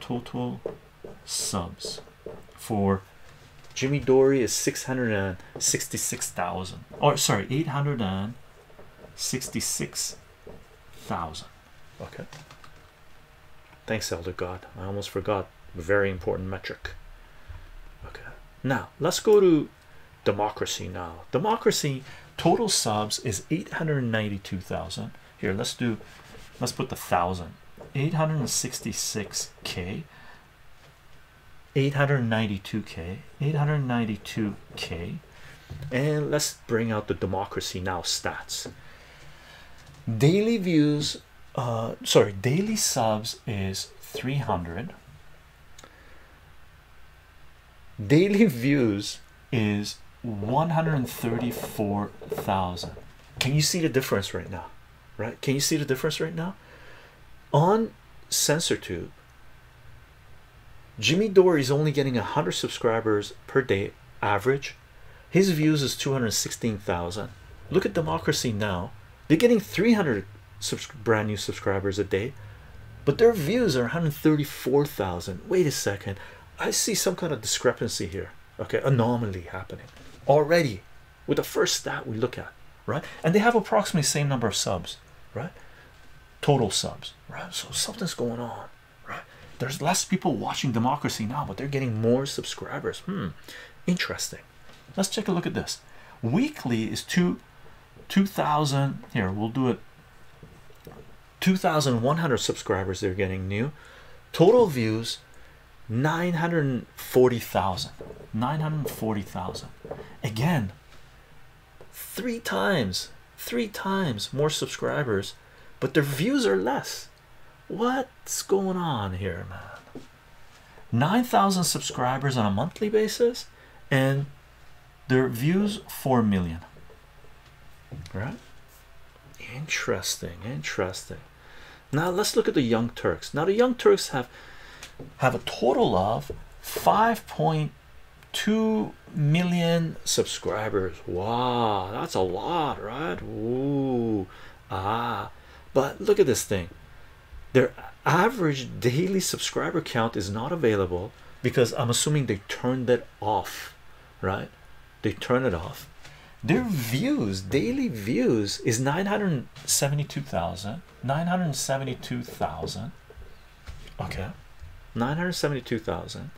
Total subs for Jimmy Dory is 666,000 or sorry 866,000 okay. Thanks elder god. I almost forgot. A very important metric. Okay. Now let's go to democracy now. Democracy total subs is 892,000 here let's do let's put the thousand. 866k 892k 892k and let's bring out the democracy now stats. Daily views uh sorry daily subs is 300 daily views is 134,000 can you see the difference right now? Right? Can you see the difference right now? On CensorTube Jimmy Dore is only getting 100 subscribers per day average. His views is 216,000 look at democracy now. They're getting 300 brand new subscribers a day but their views are 134,000 wait a second. I see some kind of discrepancy here. Okay anomaly happening already with the first stat we look at right? And they have approximately the same number of subs right? Total subs right? So something's going on right? There's less people watching democracy now but they're getting more subscribers. Hmm interesting. Let's take a look at this. Weekly is two 2000 here we'll do it. 2100 subscribers they're getting new. Total views 940,000 940,000 again three times three times more subscribers but their views are less. What's going on here man? 9,000 subscribers on a monthly basis and their views 4 million. Right? Interesting interesting. Now let's look at the young turks. Now the young turks have have a total of 5.2 million subscribers. Wow that's a lot right? Ooh, ah. But look at this thing. Their average daily subscriber count is not available because I'm assuming they turned it off right? They turn it off. Their views daily views is 972,000 972,000 okay. 972,000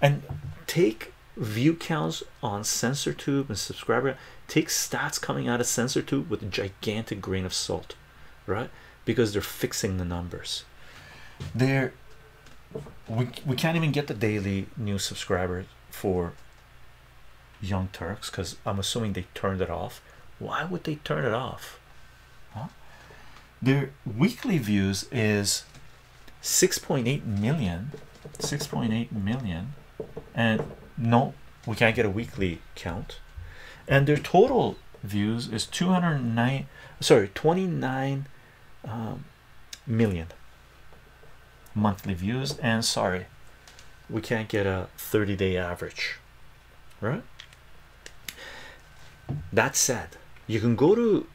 and take view counts on CensorTube and subscriber. Take stats coming out of CensorTube with a gigantic grain of salt right? Because they're fixing the numbers. They're we, we can't even get the daily new subscribers for young turks because i'm assuming they turned it off. Why would they turn it off? Huh? their weekly views is 6.8 million 6.8 million and no we can't get a weekly count. And their total views is 209 sorry 29 um, million monthly views. And sorry we can't get a 30 day average right? That said you can go to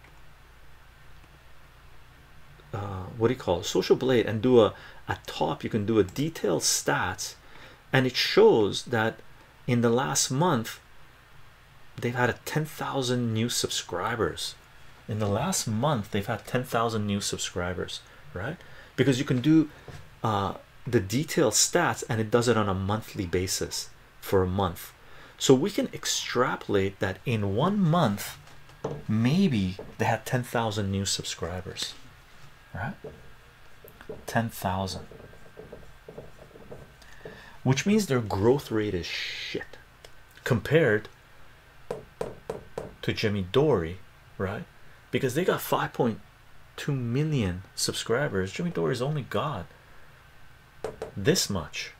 uh, what do you call it? social blade and do a at top. You can do a detailed stats and it shows that in the last month they've had a 10,000 new subscribers. In the last month they've had 10,000 new subscribers right? Because you can do uh, the detailed stats and it does it on a monthly basis for a month. So we can extrapolate that in one month maybe they had 10,000 new subscribers right? 10,000 which means their growth rate is shit compared to Jimmy Dore right? Because they got 5.2 million subscribers. Jimmy Dore is only got this much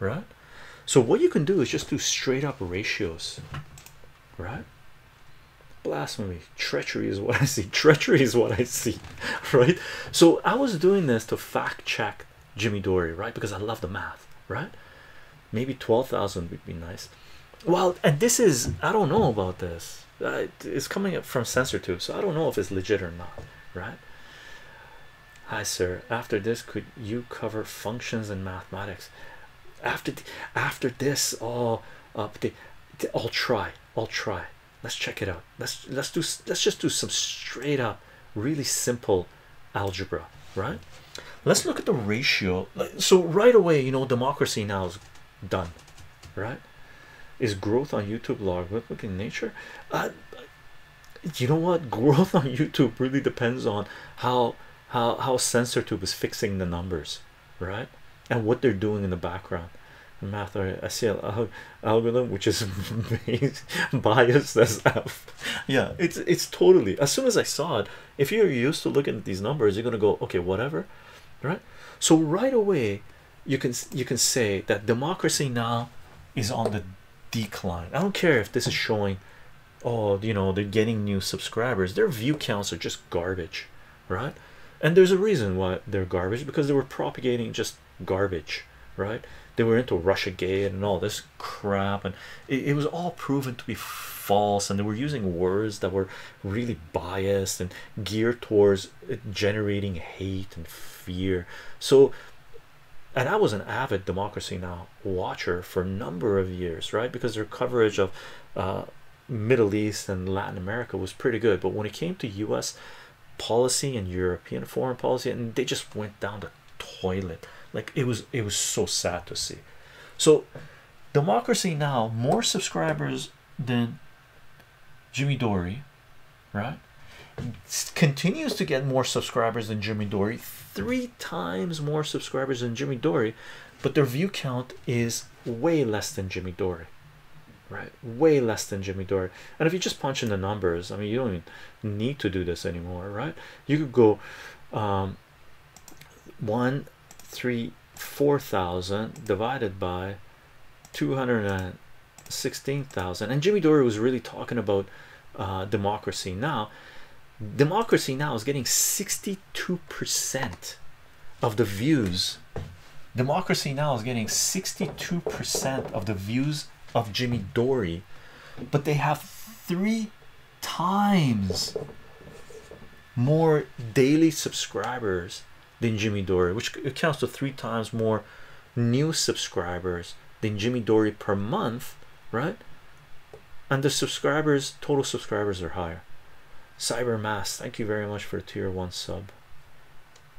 right? So what you can do is just do straight up ratios right? Blasphemy. Treachery is what i see. Treachery is what i see right? So i was doing this to fact check jimmy dore right? Because i love the math right maybe 12,000 would be nice well and this is i don't know about this uh, it's coming up from CensorTube so i don't know if it's legit or not right hi sir after this could you cover functions and mathematics after after this all up the I'll try. I'll try. Let's check it out. Let's let's do let's just do some straight up, really simple algebra, right? Let's look at the ratio. So right away, you know, democracy now is done, right? Is growth on YouTube logarithmic in nature? Uh, you know what? Growth on YouTube really depends on how how how CensorTube is fixing the numbers, right? And what they're doing in the background. Math see an algorithm which is biased as F. Yeah, it's it's totally as soon as I saw it, if you're used to looking at these numbers, you're gonna go, okay, whatever, right? So right away, you can you can say that democracy now is on the decline. I don't care if this is showing oh you know they're getting new subscribers. Their view counts are just garbage right? And there's a reason why they're garbage because they were propagating just garbage right? They were into Russia Gate and all this crap and it, it was all proven to be false and they were using words that were really biased and geared towards generating hate and fear. So and I was an avid Democracy Now watcher for a number of years, right? Because their coverage of uh, Middle East and Latin America was pretty good, but when it came to U.S. policy and European foreign policy, and they just went down the toilet. Like it was, it was so sad to see. So, Democracy Now more subscribers than Jimmy Dore, right? continues to get more subscribers than Jimmy Dore, three times more subscribers than Jimmy Dore, but their view count is way less than Jimmy Dore, right? Way less than Jimmy Dore. And if you just punch in the numbers, I mean, you don't even need to do this anymore, right? You could go um, one, three, four thousand divided by two hundred and sixteen thousand, and Jimmy Dore was really talking about uh, democracy now democracy now is getting 62% of the views. Democracy now is getting 62% of the views of Jimmy Dore but they have three times more daily subscribers than Jimmy Dore which accounts to three times more new subscribers than Jimmy Dore per month right? And the subscribers total subscribers are higher Cyber Mass, thank you very much for a tier one sub.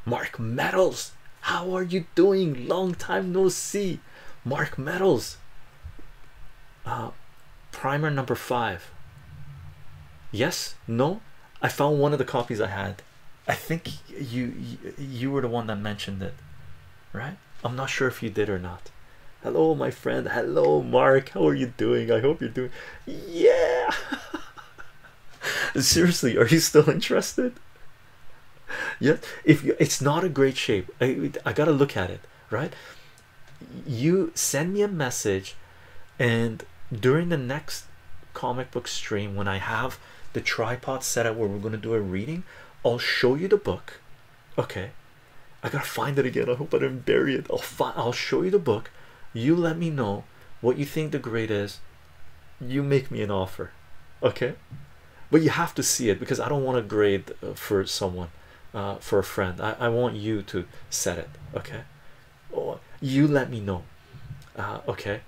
Mark Metals, how are you doing? Long time no see. Mark Metals, uh, primer number five. Yes, no, I found one of the copies I had. I think you you, you were the one that mentioned it, right? I'm not sure if you did or not. Hello, my friend. Hello, Mark. How are you doing? I hope you're doing. Yeah. seriously are you still interested? Yeah if you, it's not a great shape. I, I gotta look at it right? You send me a message and during the next comic book stream when I have the tripod set up where we're to do a reading I'll show you the book. Okay. I gotta find it again. I hope I didn't bury it. I'll find I'll show you the book. You let me know what you think the grade is. You make me an offer. Okay but you have to see it because I don't want to grade uh, for someone uh, for a friend. I, I want you to set it okay? Or you let me know uh, okay?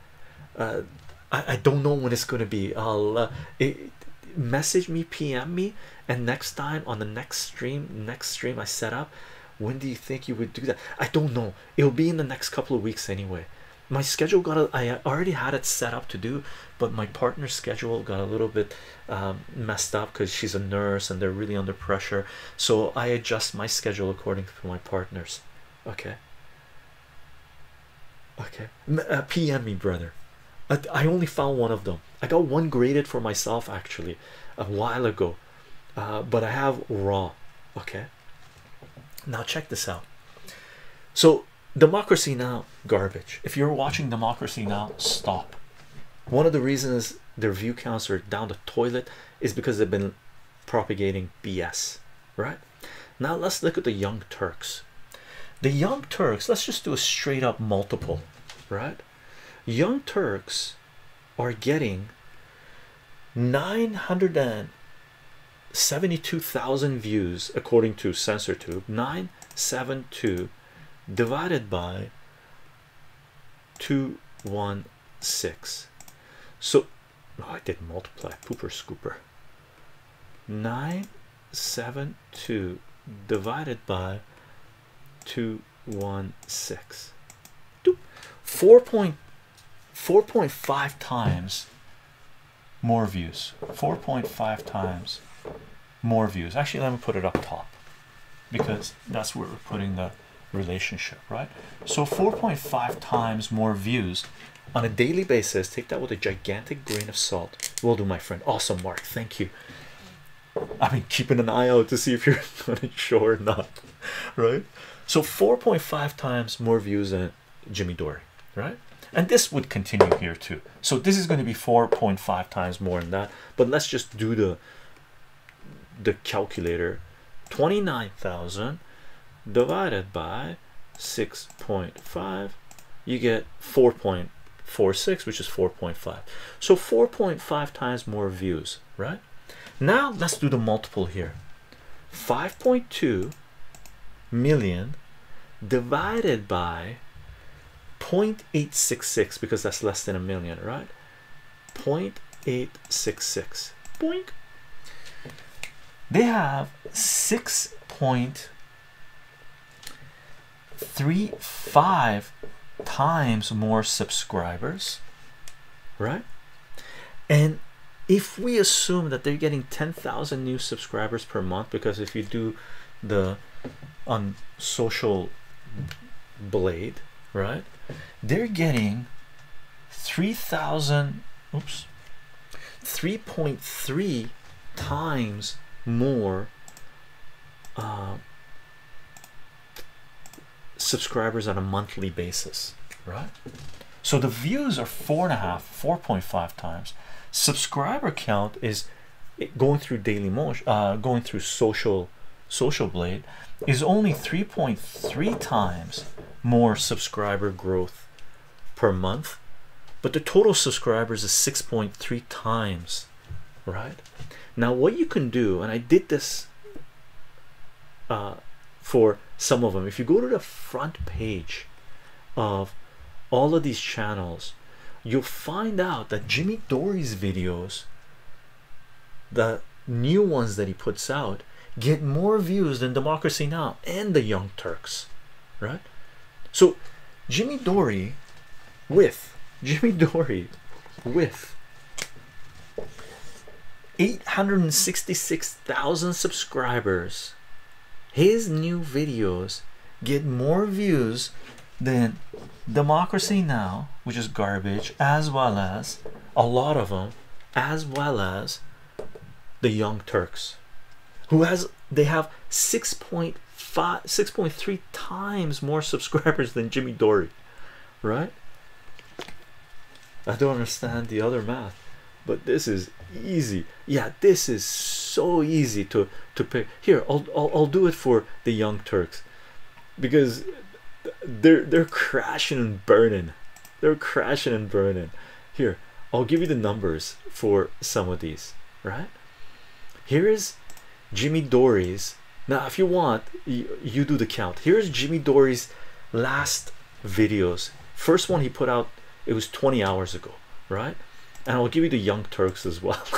Uh, I, I don't know when it's gonna be. I'll uh, it, message me PM me and next time on the next stream next stream I set up when do you think you would do that? I don't know. It'll be in the next couple of weeks anyway my schedule got a, I already had it set up to do but my partner's schedule got a little bit um, messed up because she's a nurse and they're really under pressure. So I adjust my schedule according to my partner's. Okay. Okay. Uh, PM me brother. I, I only found one of them. I got one graded for myself actually a while ago. Uh, but I have raw. Okay. Now check this out. So democracy now garbage. If you're watching democracy now stop. One of the reasons their view counts are down the toilet is because they've been propagating bs right? Now let's look at the young turks. The young turks let's just do a straight up multiple right? Young turks are getting 972,000 views according to CensorTube 972 divided by 216 so oh I did multiply. Pooper scooper. 972 divided by 216 4.4.5 times more views. 4.5 times more views. Actually let me put it up top because that's where we're putting the relationship right? So 4.5 times more views on a daily basis. Take that with a gigantic grain of salt. Will do my friend. Awesome mark. Thank you. I mean keeping an eye out to see if you're show or not right? So 4.5 times more views than Jimmy Dore right? And this would continue here too. So this is going to be 4.5 times more than that. But let's just do the the calculator. 29,000 divided by 6.5 you get 4.46 which is 4.5 so 4.5 times more views right? Now let's do the multiple here. 5.2 million divided by 0.866 because that's less than a million right? 0.866 boink. They have 6.35 times more subscribers right? And if we assume that they're getting 10,000 new subscribers per month because if you do the on social blade right they're getting 3,000 oops 3.3 times more uh, subscribers on a monthly basis. Right. So the views are four and a half 4.5 times. Subscriber count is going through daily motion uh, going through social social blade is only 3.3 times more subscriber growth per month. But the total subscribers is 6.3 times right? Now what you can do and I did this uh, for some of them. If you go to the front page of all of these channels you'll find out that Jimmy Dore's videos the new ones that he puts out get more views than Democracy Now! and the Young Turks right? So Jimmy Dore with Jimmy Dore with 866,000 subscribers his new videos get more views than Democracy Now which is garbage as well as a lot of them as well as the Young Turks who has they have 6.5 6.3 times more subscribers than Jimmy Dore right? I don't understand the other math but this is easy. Yeah this is so easy to to pick. Here I'll, I'll, I'll do it for the Young Turks. Because they're they're crashing and burning. They're crashing and burning. Here I'll give you the numbers for some of these right? Here is Jimmy Dore's now if you want you, you do the count. Here's Jimmy Dore's last videos. First one he put out it was 20 hours ago right and I'll give you the Young Turks as well.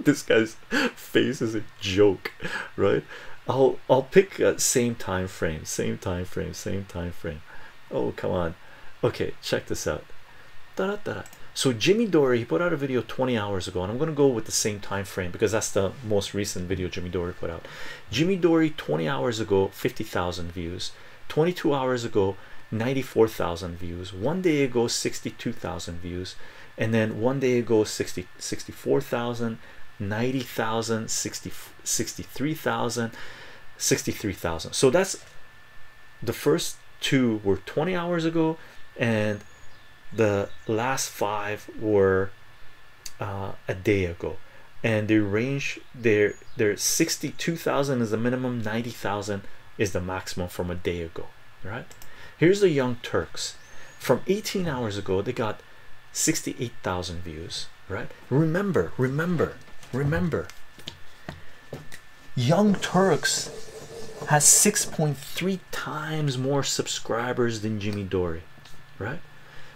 This guy's face is a joke right? I'll I'll pick uh, same time frame same time frame same time frame. Oh come on. Okay check this out. Da -da -da so Jimmy Dore he put out a video 20 hours ago and I'm gonna go with the same time frame because that's the most recent video Jimmy Dore put out. Jimmy Dore 20 hours ago 50,000 views. 22 hours ago 94,000 views. One day ago 62,000 views and then one day ago 60 64,000 90,000 60 63,000 63,000 so that's the first two were 20 hours ago and the last five were uh, a day ago. And they range there there 62,000 is the minimum 90,000 is the maximum from a day ago right? Here's the young Turks. From 18 hours ago they got 68,000 views right? Remember remember remember. Young Turks has 6.3 times more subscribers than Jimmy Dore right?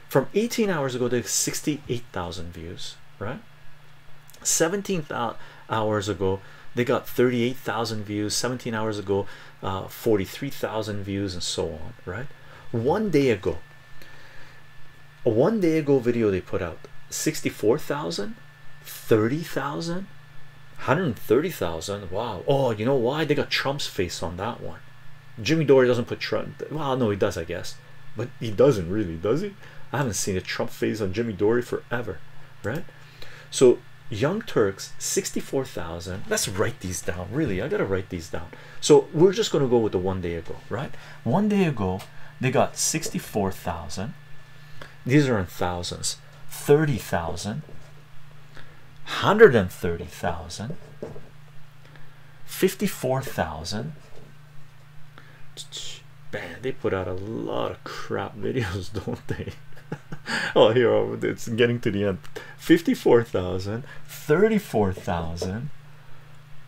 From 18 hours ago to 68,000 views right? 17 hours ago they got 38,000 views. 17 hours ago uh, 43,000 views and so on right? One day ago a one day ago video they put out 64,000 30,000 130,000 wow. Oh you know why? They got Trump's face on that one. Jimmy Dore doesn't put Trump well no he does I guess. But he doesn't really does he? I haven't seen a Trump face on Jimmy Dore forever right? So Young Turks 64,000 let's write these down really I gotta write these down. So we're just gonna go with the one day ago right? One day ago they got 64,000 these are in thousands. 30,000 130,000 54,000 man they put out a lot of crap videos don't they? Oh here oh, it's getting to the end. 54,000 34,000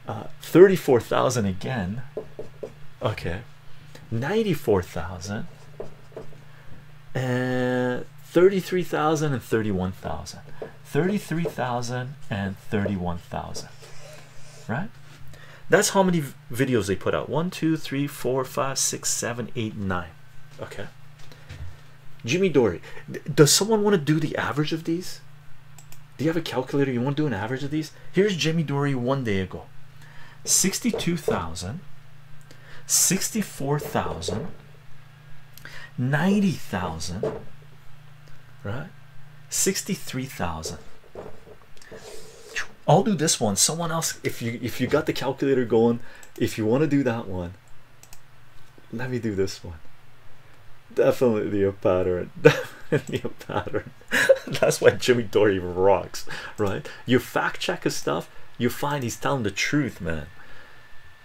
uh, 34,000 again. Okay. 94,000 and 33,000 and 31,000 33,000 and 31,000 right? That's how many videos they put out. One two three four five six seven eight nine. Okay. Jimmy Dore does someone want to do the average of these? Do you have a calculator? You want to do an average of these? Here's Jimmy Dore one day ago. 62,000 64,000 90,000 right? 63,000 I'll do this one. Someone else if you if you got the calculator going if you want to do that one let me do this one. Definitely a pattern. Definitely a pattern. That's why Jimmy Dore rocks right? You fact check his stuff you find he's telling the truth man.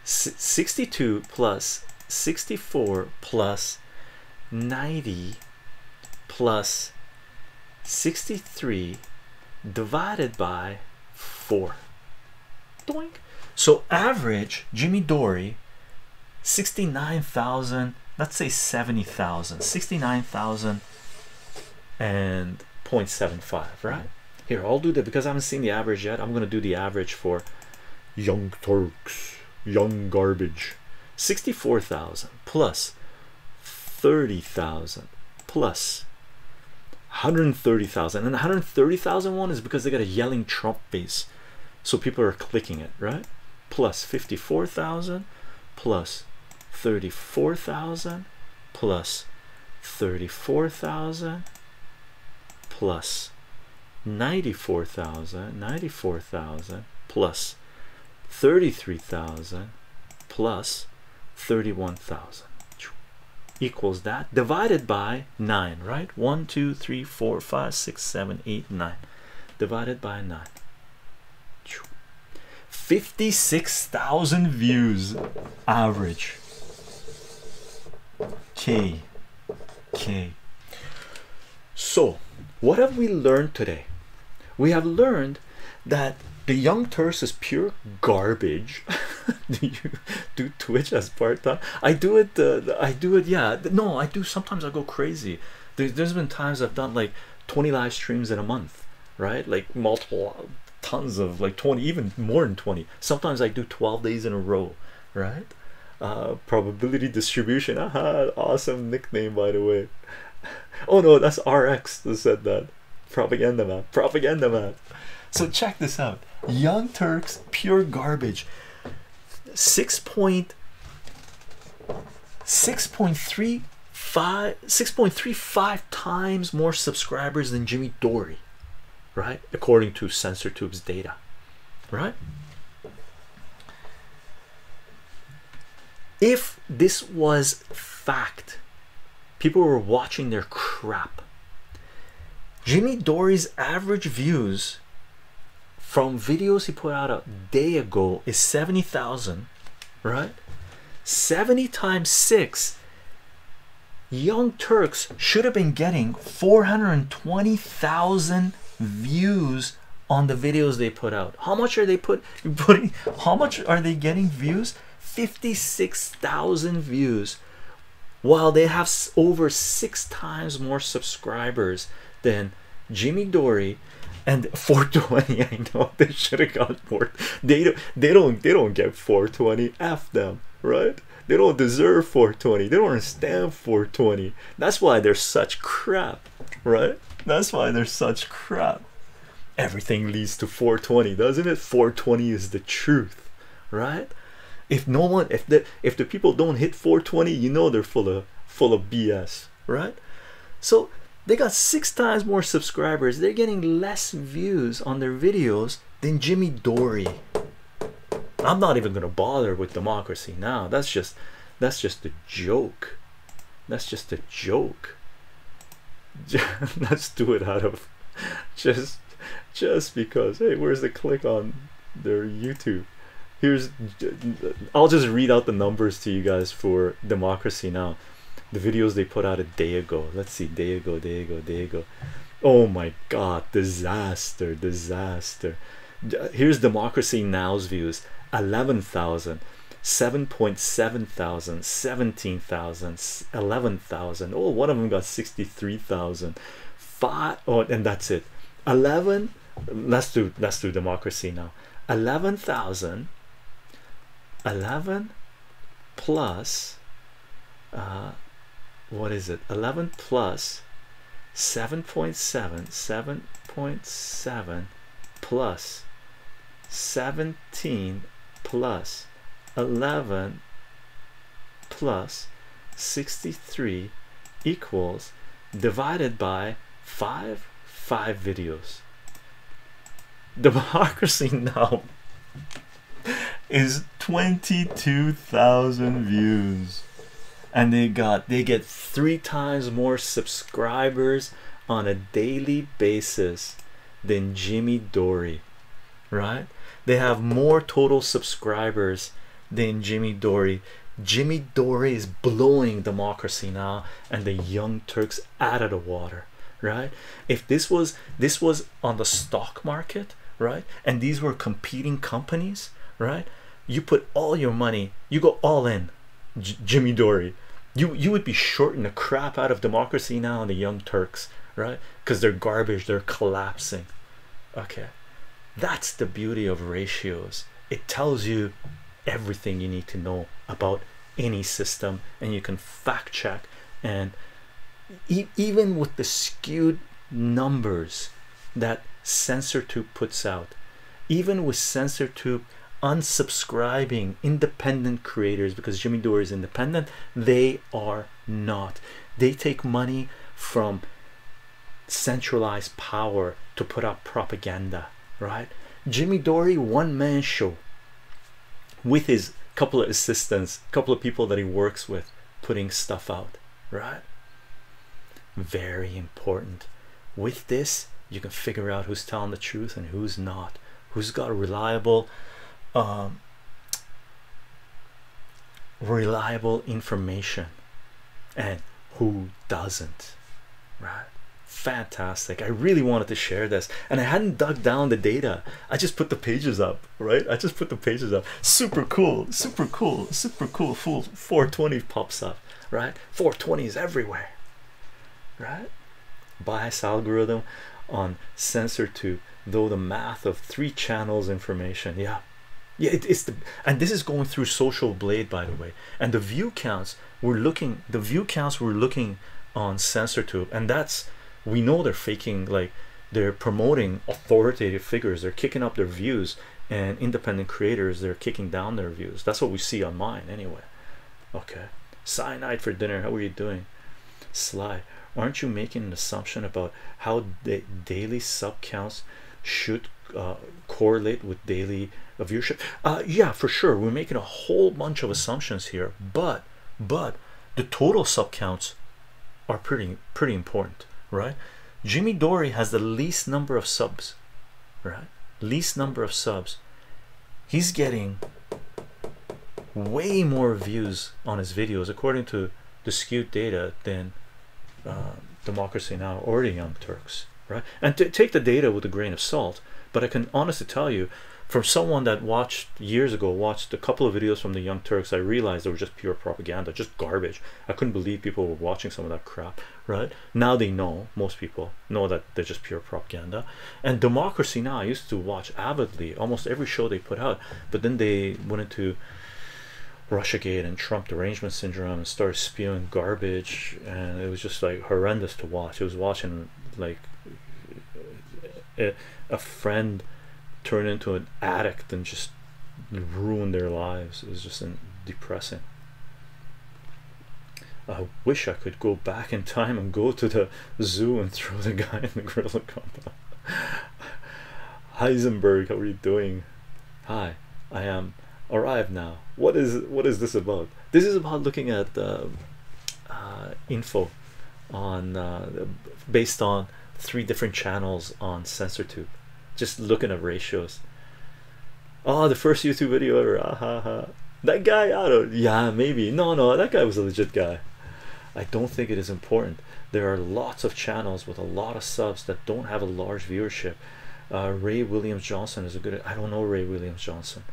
62 plus 64 plus 90 plus 63 divided by 4 Doink. so average Jimmy Dore 69,000 let's say 70,000 69,000 and 0.75 right? Mm-hmm. Here I'll do that because I haven't seen the average yet I'm gonna do the average for young Turks young garbage. 64,000 plus 30,000 plus 130,000 and the 130,000 one is because they got a yelling Trump face. So people are clicking it right? Plus 54,000 plus 34,000 plus 34,000 plus 94,000 94,000 plus 33,000 plus 31,000 equals that divided by 9 right? 1 2 3 4 5 6 7 8 9 divided by 9 56,000 views average. K. K. So what have we learned today? We have learned that the young Turks is pure garbage. Do you do twitch as part-time i do it uh, i do it yeah. No i do sometimes i go crazy. There, there's been times i've done like 20 live streams in a month right? Like multiple tons of like 20 even more than 20 sometimes i do 12 days in a row right? Uh probability distribution aha awesome nickname by the way. Oh no that's rx that said that. Propaganda man propaganda man. So check this out young turks pure garbage. Six point six point three five six point three five times more subscribers than Jimmy Dore right? According to CensorTube's data right? If this was fact people were watching their crap. Jimmy Dore's average views from videos he put out a day ago is 70,000 right? 70 times 6 young turks should have been getting 420,000 views on the videos they put out. How much are they put putting how much are they getting views? 56,000 views. While they have over six times more subscribers than Jimmy Dore and 420 i know they should have got more. They don't they don't they don't get 420 f them right? They don't deserve 420 they don't understand 420 that's why they're such crap right? That's why they're such crap. Everything leads to 420 doesn't it? 420 is the truth right? If no one if the if the people don't hit 420 you know they're full of full of bs right? So they got six times more subscribers. They're getting less views on their videos than jimmy dore. I'm not even gonna bother with democracy now. That's just that's just a joke. That's just a joke. Let's do it out of just just because. Hey where's the click on their youtube? Here's i'll just read out the numbers to you guys for democracy now the videos they put out a day ago let's see day ago day ago day ago oh my god disaster disaster. Here's democracy now's views. 11,000 7.7 thousand 17,000 11,000 oh one of them got 63,000 five oh and that's it. 11 let's do let's do democracy now. 11,000 11 plus uh what is it? 11 plus 7.7 7.7 plus 17 plus 11 plus 63 equals divided by 5 5 videos. Democracy now is 22,000 views and they got they get three times more subscribers on a daily basis than Jimmy Dore right? They have more total subscribers than Jimmy Dore. Jimmy Dore is blowing democracy now and the young Turks out of the water right? If this was this was on the stock market right? And these were competing companies right? You put all your money you go all in J Jimmy Dore. You you would be shorting the crap out of democracy now and the young Turks right? Because they're garbage they're collapsing. Okay. That's the beauty of ratios. It tells you everything you need to know about any system and you can fact check. And e even with the skewed numbers that CensorTube puts out even with CensorTube unsubscribing independent creators because Jimmy Dore is independent. They are not. They take money from centralized power to put out propaganda right? Jimmy Dore one man show with his couple of assistants couple of people that he works with putting stuff out right? Very important. With this you can figure out who's telling the truth and who's not who's got a reliable um, reliable information. And who doesn't right? Fantastic. I really wanted to share this. And i hadn't dug down the data. I just put the pages up right? I just put the pages up. Super cool super cool super cool full 420 pops up right? 420 is everywhere right? Bias algorithm on CensorTube though the math of three channels information. Yeah yeah it, it's the and this is going through social blade by the way. And the view counts we're looking the view counts we're looking on CensorTube and that's we know they're faking like they're promoting authoritative figures. They're kicking up their views and independent creators they're kicking down their views. That's what we see on mine anyway. Okay. Cyanide for dinner. How are you doing? Sly aren't you making an assumption about how the daily sub counts should uh, correlate with daily viewership. Uh, yeah for sure we're making a whole bunch of assumptions here but but the total sub counts are pretty pretty important right? Jimmy Dore has the least number of subs right? Least number of subs. He's getting way more views on his videos according to the skewed data than uh, democracy now! or the young turks right? And to take the data with a grain of salt but i can honestly tell you from someone that watched years ago watched a couple of videos from the young turks i realized they were just pure propaganda just garbage. I couldn't believe people were watching some of that crap right? Now they know most people know that they're just pure propaganda. And democracy now! I used to watch avidly almost every show they put out but then they went into Russiagate and Trump derangement syndrome and started spewing garbage and it was just like horrendous to watch. It was watching like a, a friend turn into an addict and just ruin their lives. It was just depressing. I wish I could go back in time and go to the zoo and throw the guy in the gorilla compound. Heisenberg, how are you doing? Hi, I am arrived now. What is what is this about? This is about looking at uh, uh, info on uh, based on three different channels on CensorTube. Just looking at ratios. Oh, the first YouTube video ever. Ah, ha, ha. That guy, I don't. Yeah, maybe. No, no, that guy was a legit guy. I don't think it is important. There are lots of channels with a lot of subs that don't have a large viewership. Uh, Ray Williams Johnson is a good. I don't know Ray Williams Johnson.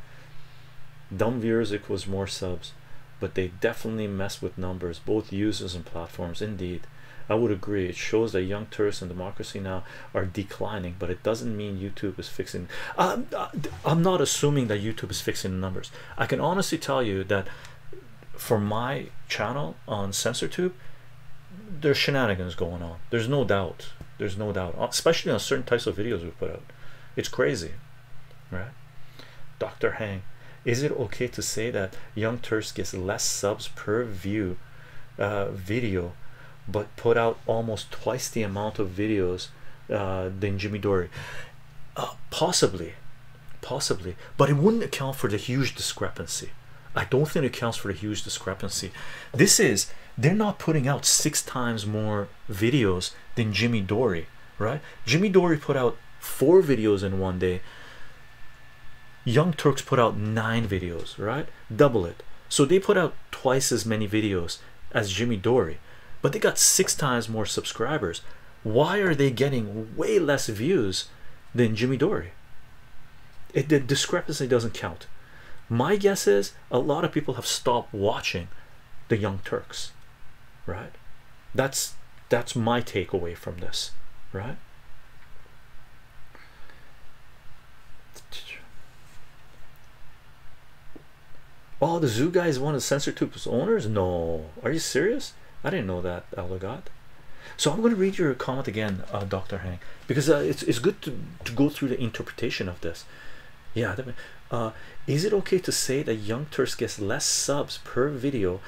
Dumb viewers equals more subs, but they definitely mess with numbers, both users and platforms. Indeed, I would agree. It shows that young tourists and democracy now are declining, but it doesn't mean YouTube is fixing. Um, uh, I'm, I'm not assuming that YouTube is fixing the numbers. I can honestly tell you that for my channel on CensorTube, there's shenanigans going on. There's no doubt. There's no doubt, uh, especially on certain types of videos we put out. It's crazy, right? Dr. Hang, is it okay to say that Young Turks gets less subs per view uh, video, but put out almost twice the amount of videos uh, than Jimmy Dore? Uh, possibly, possibly, but it wouldn't account for the huge discrepancy. I don't think it accounts for the huge discrepancy. This is they're not putting out six times more videos than Jimmy Dore, right? Jimmy Dore put out four videos in one day. Young Turks put out nine videos, right? Double it. So they put out twice as many videos as Jimmy Dore, but they got six times more subscribers. Why are they getting way less views than Jimmy Dore? It, the discrepancy doesn't count. My guess is a lot of people have stopped watching the Young Turks, right? That's that's my takeaway from this, right? Oh, the zoo guy is one of CensorTube's owners? No, are you serious? I didn't know that, Ellegot. So I'm going to read your comment again, uh, Dr. Hank, because uh, it's it's good to to go through the interpretation of this. Yeah, uh, is it okay to say that Young Turks gets less subs per video,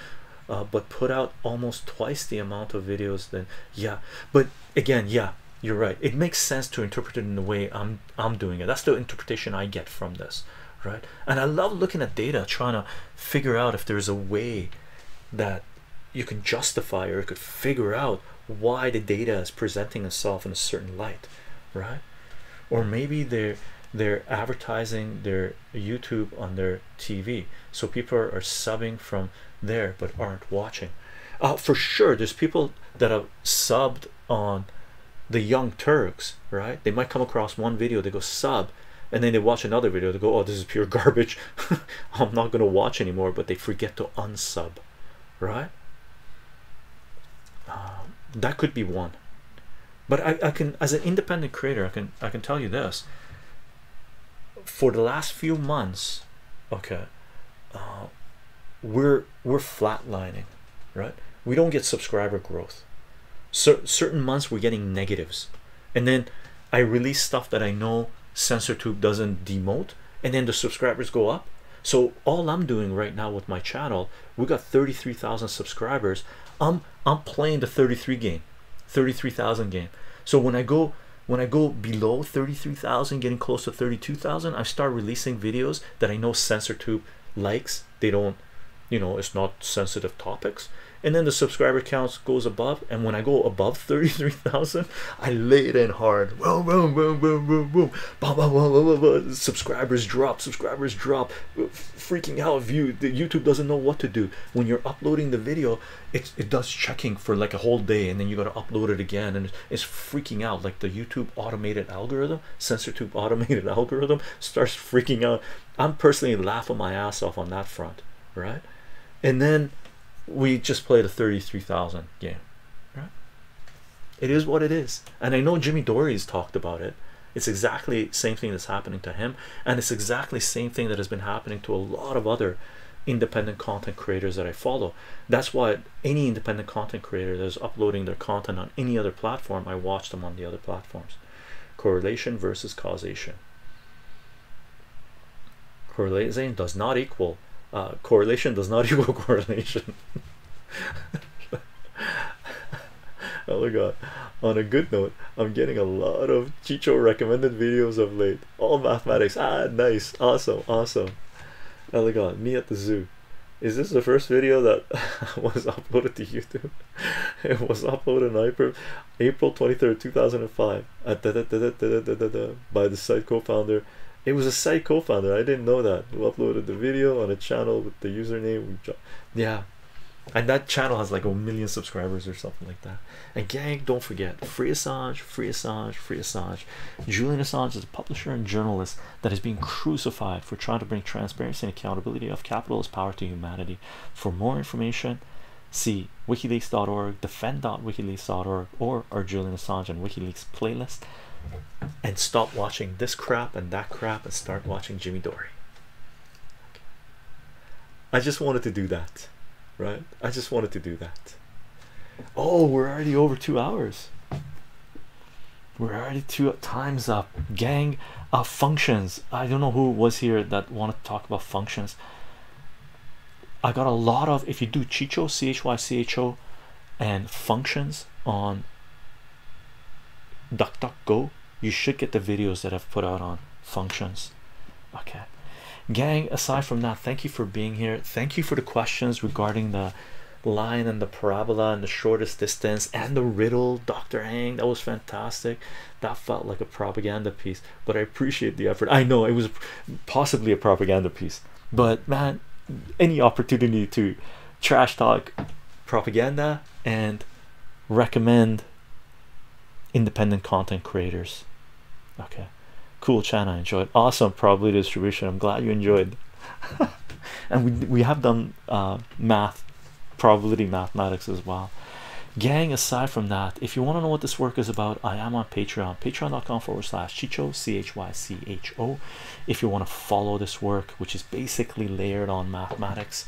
uh, but put out almost twice the amount of videos than yeah? But again, yeah, you're right. It makes sense to interpret it in the way I'm I'm doing it. That's the interpretation I get from this, right? And I love looking at data, trying to figure out if there's a way that you can justify or you could figure out why the data is presenting itself in a certain light, right? Or maybe they're they're advertising their YouTube on their TV, so people are, subbing from there but aren't watching. Uh, for sure, there's people that have subbed on the Young Turks, right? They might come across one video, they go sub, and then they watch another video, they go, Oh, this is pure garbage. I'm not going to watch anymore, but they forget to unsub, right? Uh, that could be one, but I, I can, as an independent creator, I can I can tell you this. For the last few months okay uh, we're we're flatlining right? We don't get subscriber growth. So certain months we're getting negatives. And then I release stuff that I know CensorTube doesn't demote and then the subscribers go up. So all I'm doing right now with my channel we got 33,000 subscribers I'm I'm playing the 33 game 33,000 game. So when I go when I go below 33,000 getting close to 32,000 I start releasing videos that I know CensorTube likes. They don't you know it's not sensitive topics and then the subscriber counts goes above and when I go above 33,000 I lay it in hard. Boom boom boom boom boom boom. Boom, boom, boom, boom, subscribers drop subscribers drop. Freaking out view. The YouTube doesn't know what to do. When you're uploading the video it, it does checking for like a whole day and then you got to upload it again and it's freaking out. Like the YouTube automated algorithm CensorTube automated algorithm starts freaking out. I'm personally laughing my ass off on that front right? And then we just played a 33,000 game. Right. It is what it is. And I know Jimmy Dore's talked about it. It's exactly same thing that's happening to him. And it's exactly same thing that has been happening to a lot of other independent content creators that I follow. That's why any independent content creator that is uploading their content on any other platform I watch them on the other platforms. Correlation versus causation. Correlation does not equal uh, correlation does not equal correlation oh my god on a good note i'm getting a lot of chycho recommended videos of late all mathematics ah nice awesome awesome oh my god me at the zoo is this the first video that was uploaded to youtube it was uploaded on april april 23rd 2005 uh, da, da, da, by the site co-founder it was a site co-founder i didn't know that. Who uploaded the video on a channel with the username. Yeah. And that channel has like a million subscribers or something like that. And gang don't forget free Assange free Assange free Assange. Julian Assange is a publisher and journalist that is being crucified for trying to bring transparency and accountability of capitalist power to humanity. For more information see wikileaks.org defend.wikileaks.org or our Julian Assange and WikiLeaks playlist and stop watching this crap and that crap and start watching Jimmy Dore I just wanted to do that right? I just wanted to do that. Oh we're already over two hours. We're already two times up. Gang of functions. I don't know who was here that wanted to talk about functions. I got a lot of if you do Chicho CHYCHO and functions on DuckDuckGo you should get the videos that I've put out on functions. Okay. Gang aside from that thank you for being here. Thank you for the questions regarding the line and the parabola and the shortest distance and the riddle dr hang that was fantastic. That felt like a propaganda piece but i appreciate the effort. I know it was possibly a propaganda piece but man any opportunity to trash talk propaganda and recommend independent content creators. Okay. Cool channel I enjoyed. Awesome probably distribution. I'm glad you enjoyed. And we, we have done uh, math probability mathematics as well. Gang aside from that if you want to know what this work is about I am on patreon. Patreon.com forward slash chycho c-h-y-c-h-o if you want to follow this work which is basically layered on mathematics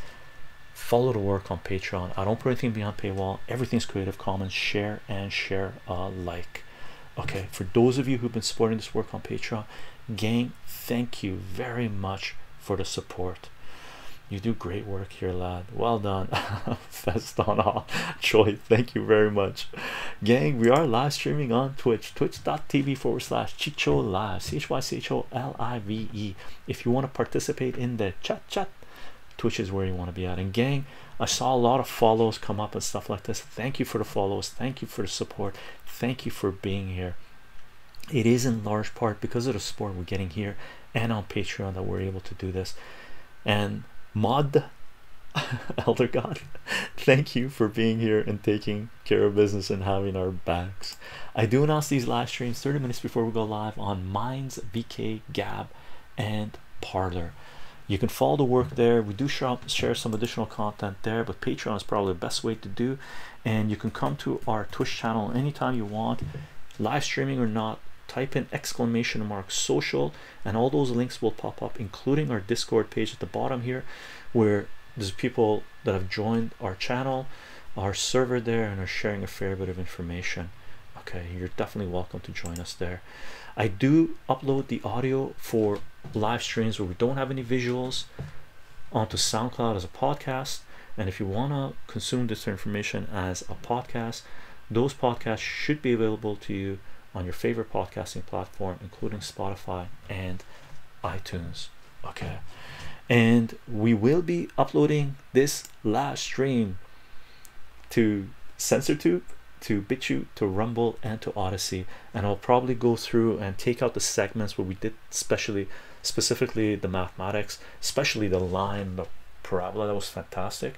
follow the work on patreon. I don't put anything beyond paywall. Everything's creative commons. Share and share alike. Okay for those of you who've been supporting this work on patreon gang thank you very much for the support. You do great work here lad. Well done. Feston Troy thank you very much. Gang we are live streaming on twitch. Twitch.tv forward slash chycho live. C-h-y-c-h-o-l-i-v-e if you want to participate in the chat chat twitch is where you want to be at. And gang I saw a lot of follows come up and stuff like this. Thank you for the follows. Thank you for the support. Thank you for being here. It is in large part because of the support we're getting here and on patreon that we're able to do this. And mod elder god thank you for being here and taking care of business and having our backs. I do announce these live streams 30 minutes before we go live on minds vk gab and parler you can follow the work there. We do share some additional content there but patreon is probably the best way to do. And you can come to our twitch channel anytime you want. Live streaming or not type in exclamation mark social and all those links will pop up including our discord page at the bottom here where there's people that have joined our channel our server there and are sharing a fair bit of information. Okay you're definitely welcome to join us there. I do upload the audio for live streams where we don't have any visuals onto soundcloud as a podcast. And if you want to consume this information as a podcast those podcasts should be available to you on your favorite podcasting platform including spotify and itunes. Okay. And we will be uploading this live stream to CensorTube, to BitChute, to Rumble, and to Odysee, and I'll probably go through and take out the segments where we did especially specifically the mathematics, especially the line, the parabola that was fantastic,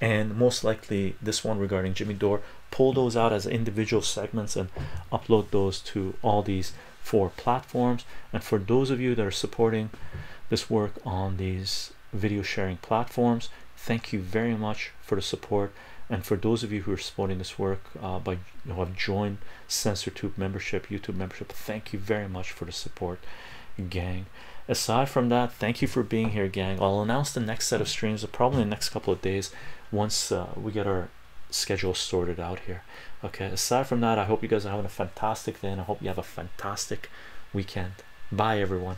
and most likely this one regarding Jimmy Dore. Pull those out as individual segments and upload those to all these four platforms. And for those of you that are supporting this work on these video sharing platforms, thank you very much for the support and for those of you who are supporting this work uh, by who have joined CensorTube membership, YouTube membership, thank you very much for the support, gang. Aside from that, thank you for being here, gang. I'll announce the next set of streams probably in the next couple of days once uh, we get our schedule sorted out here. Okay, aside from that, I hope you guys are having a fantastic day and I hope you have a fantastic weekend. Bye, everyone.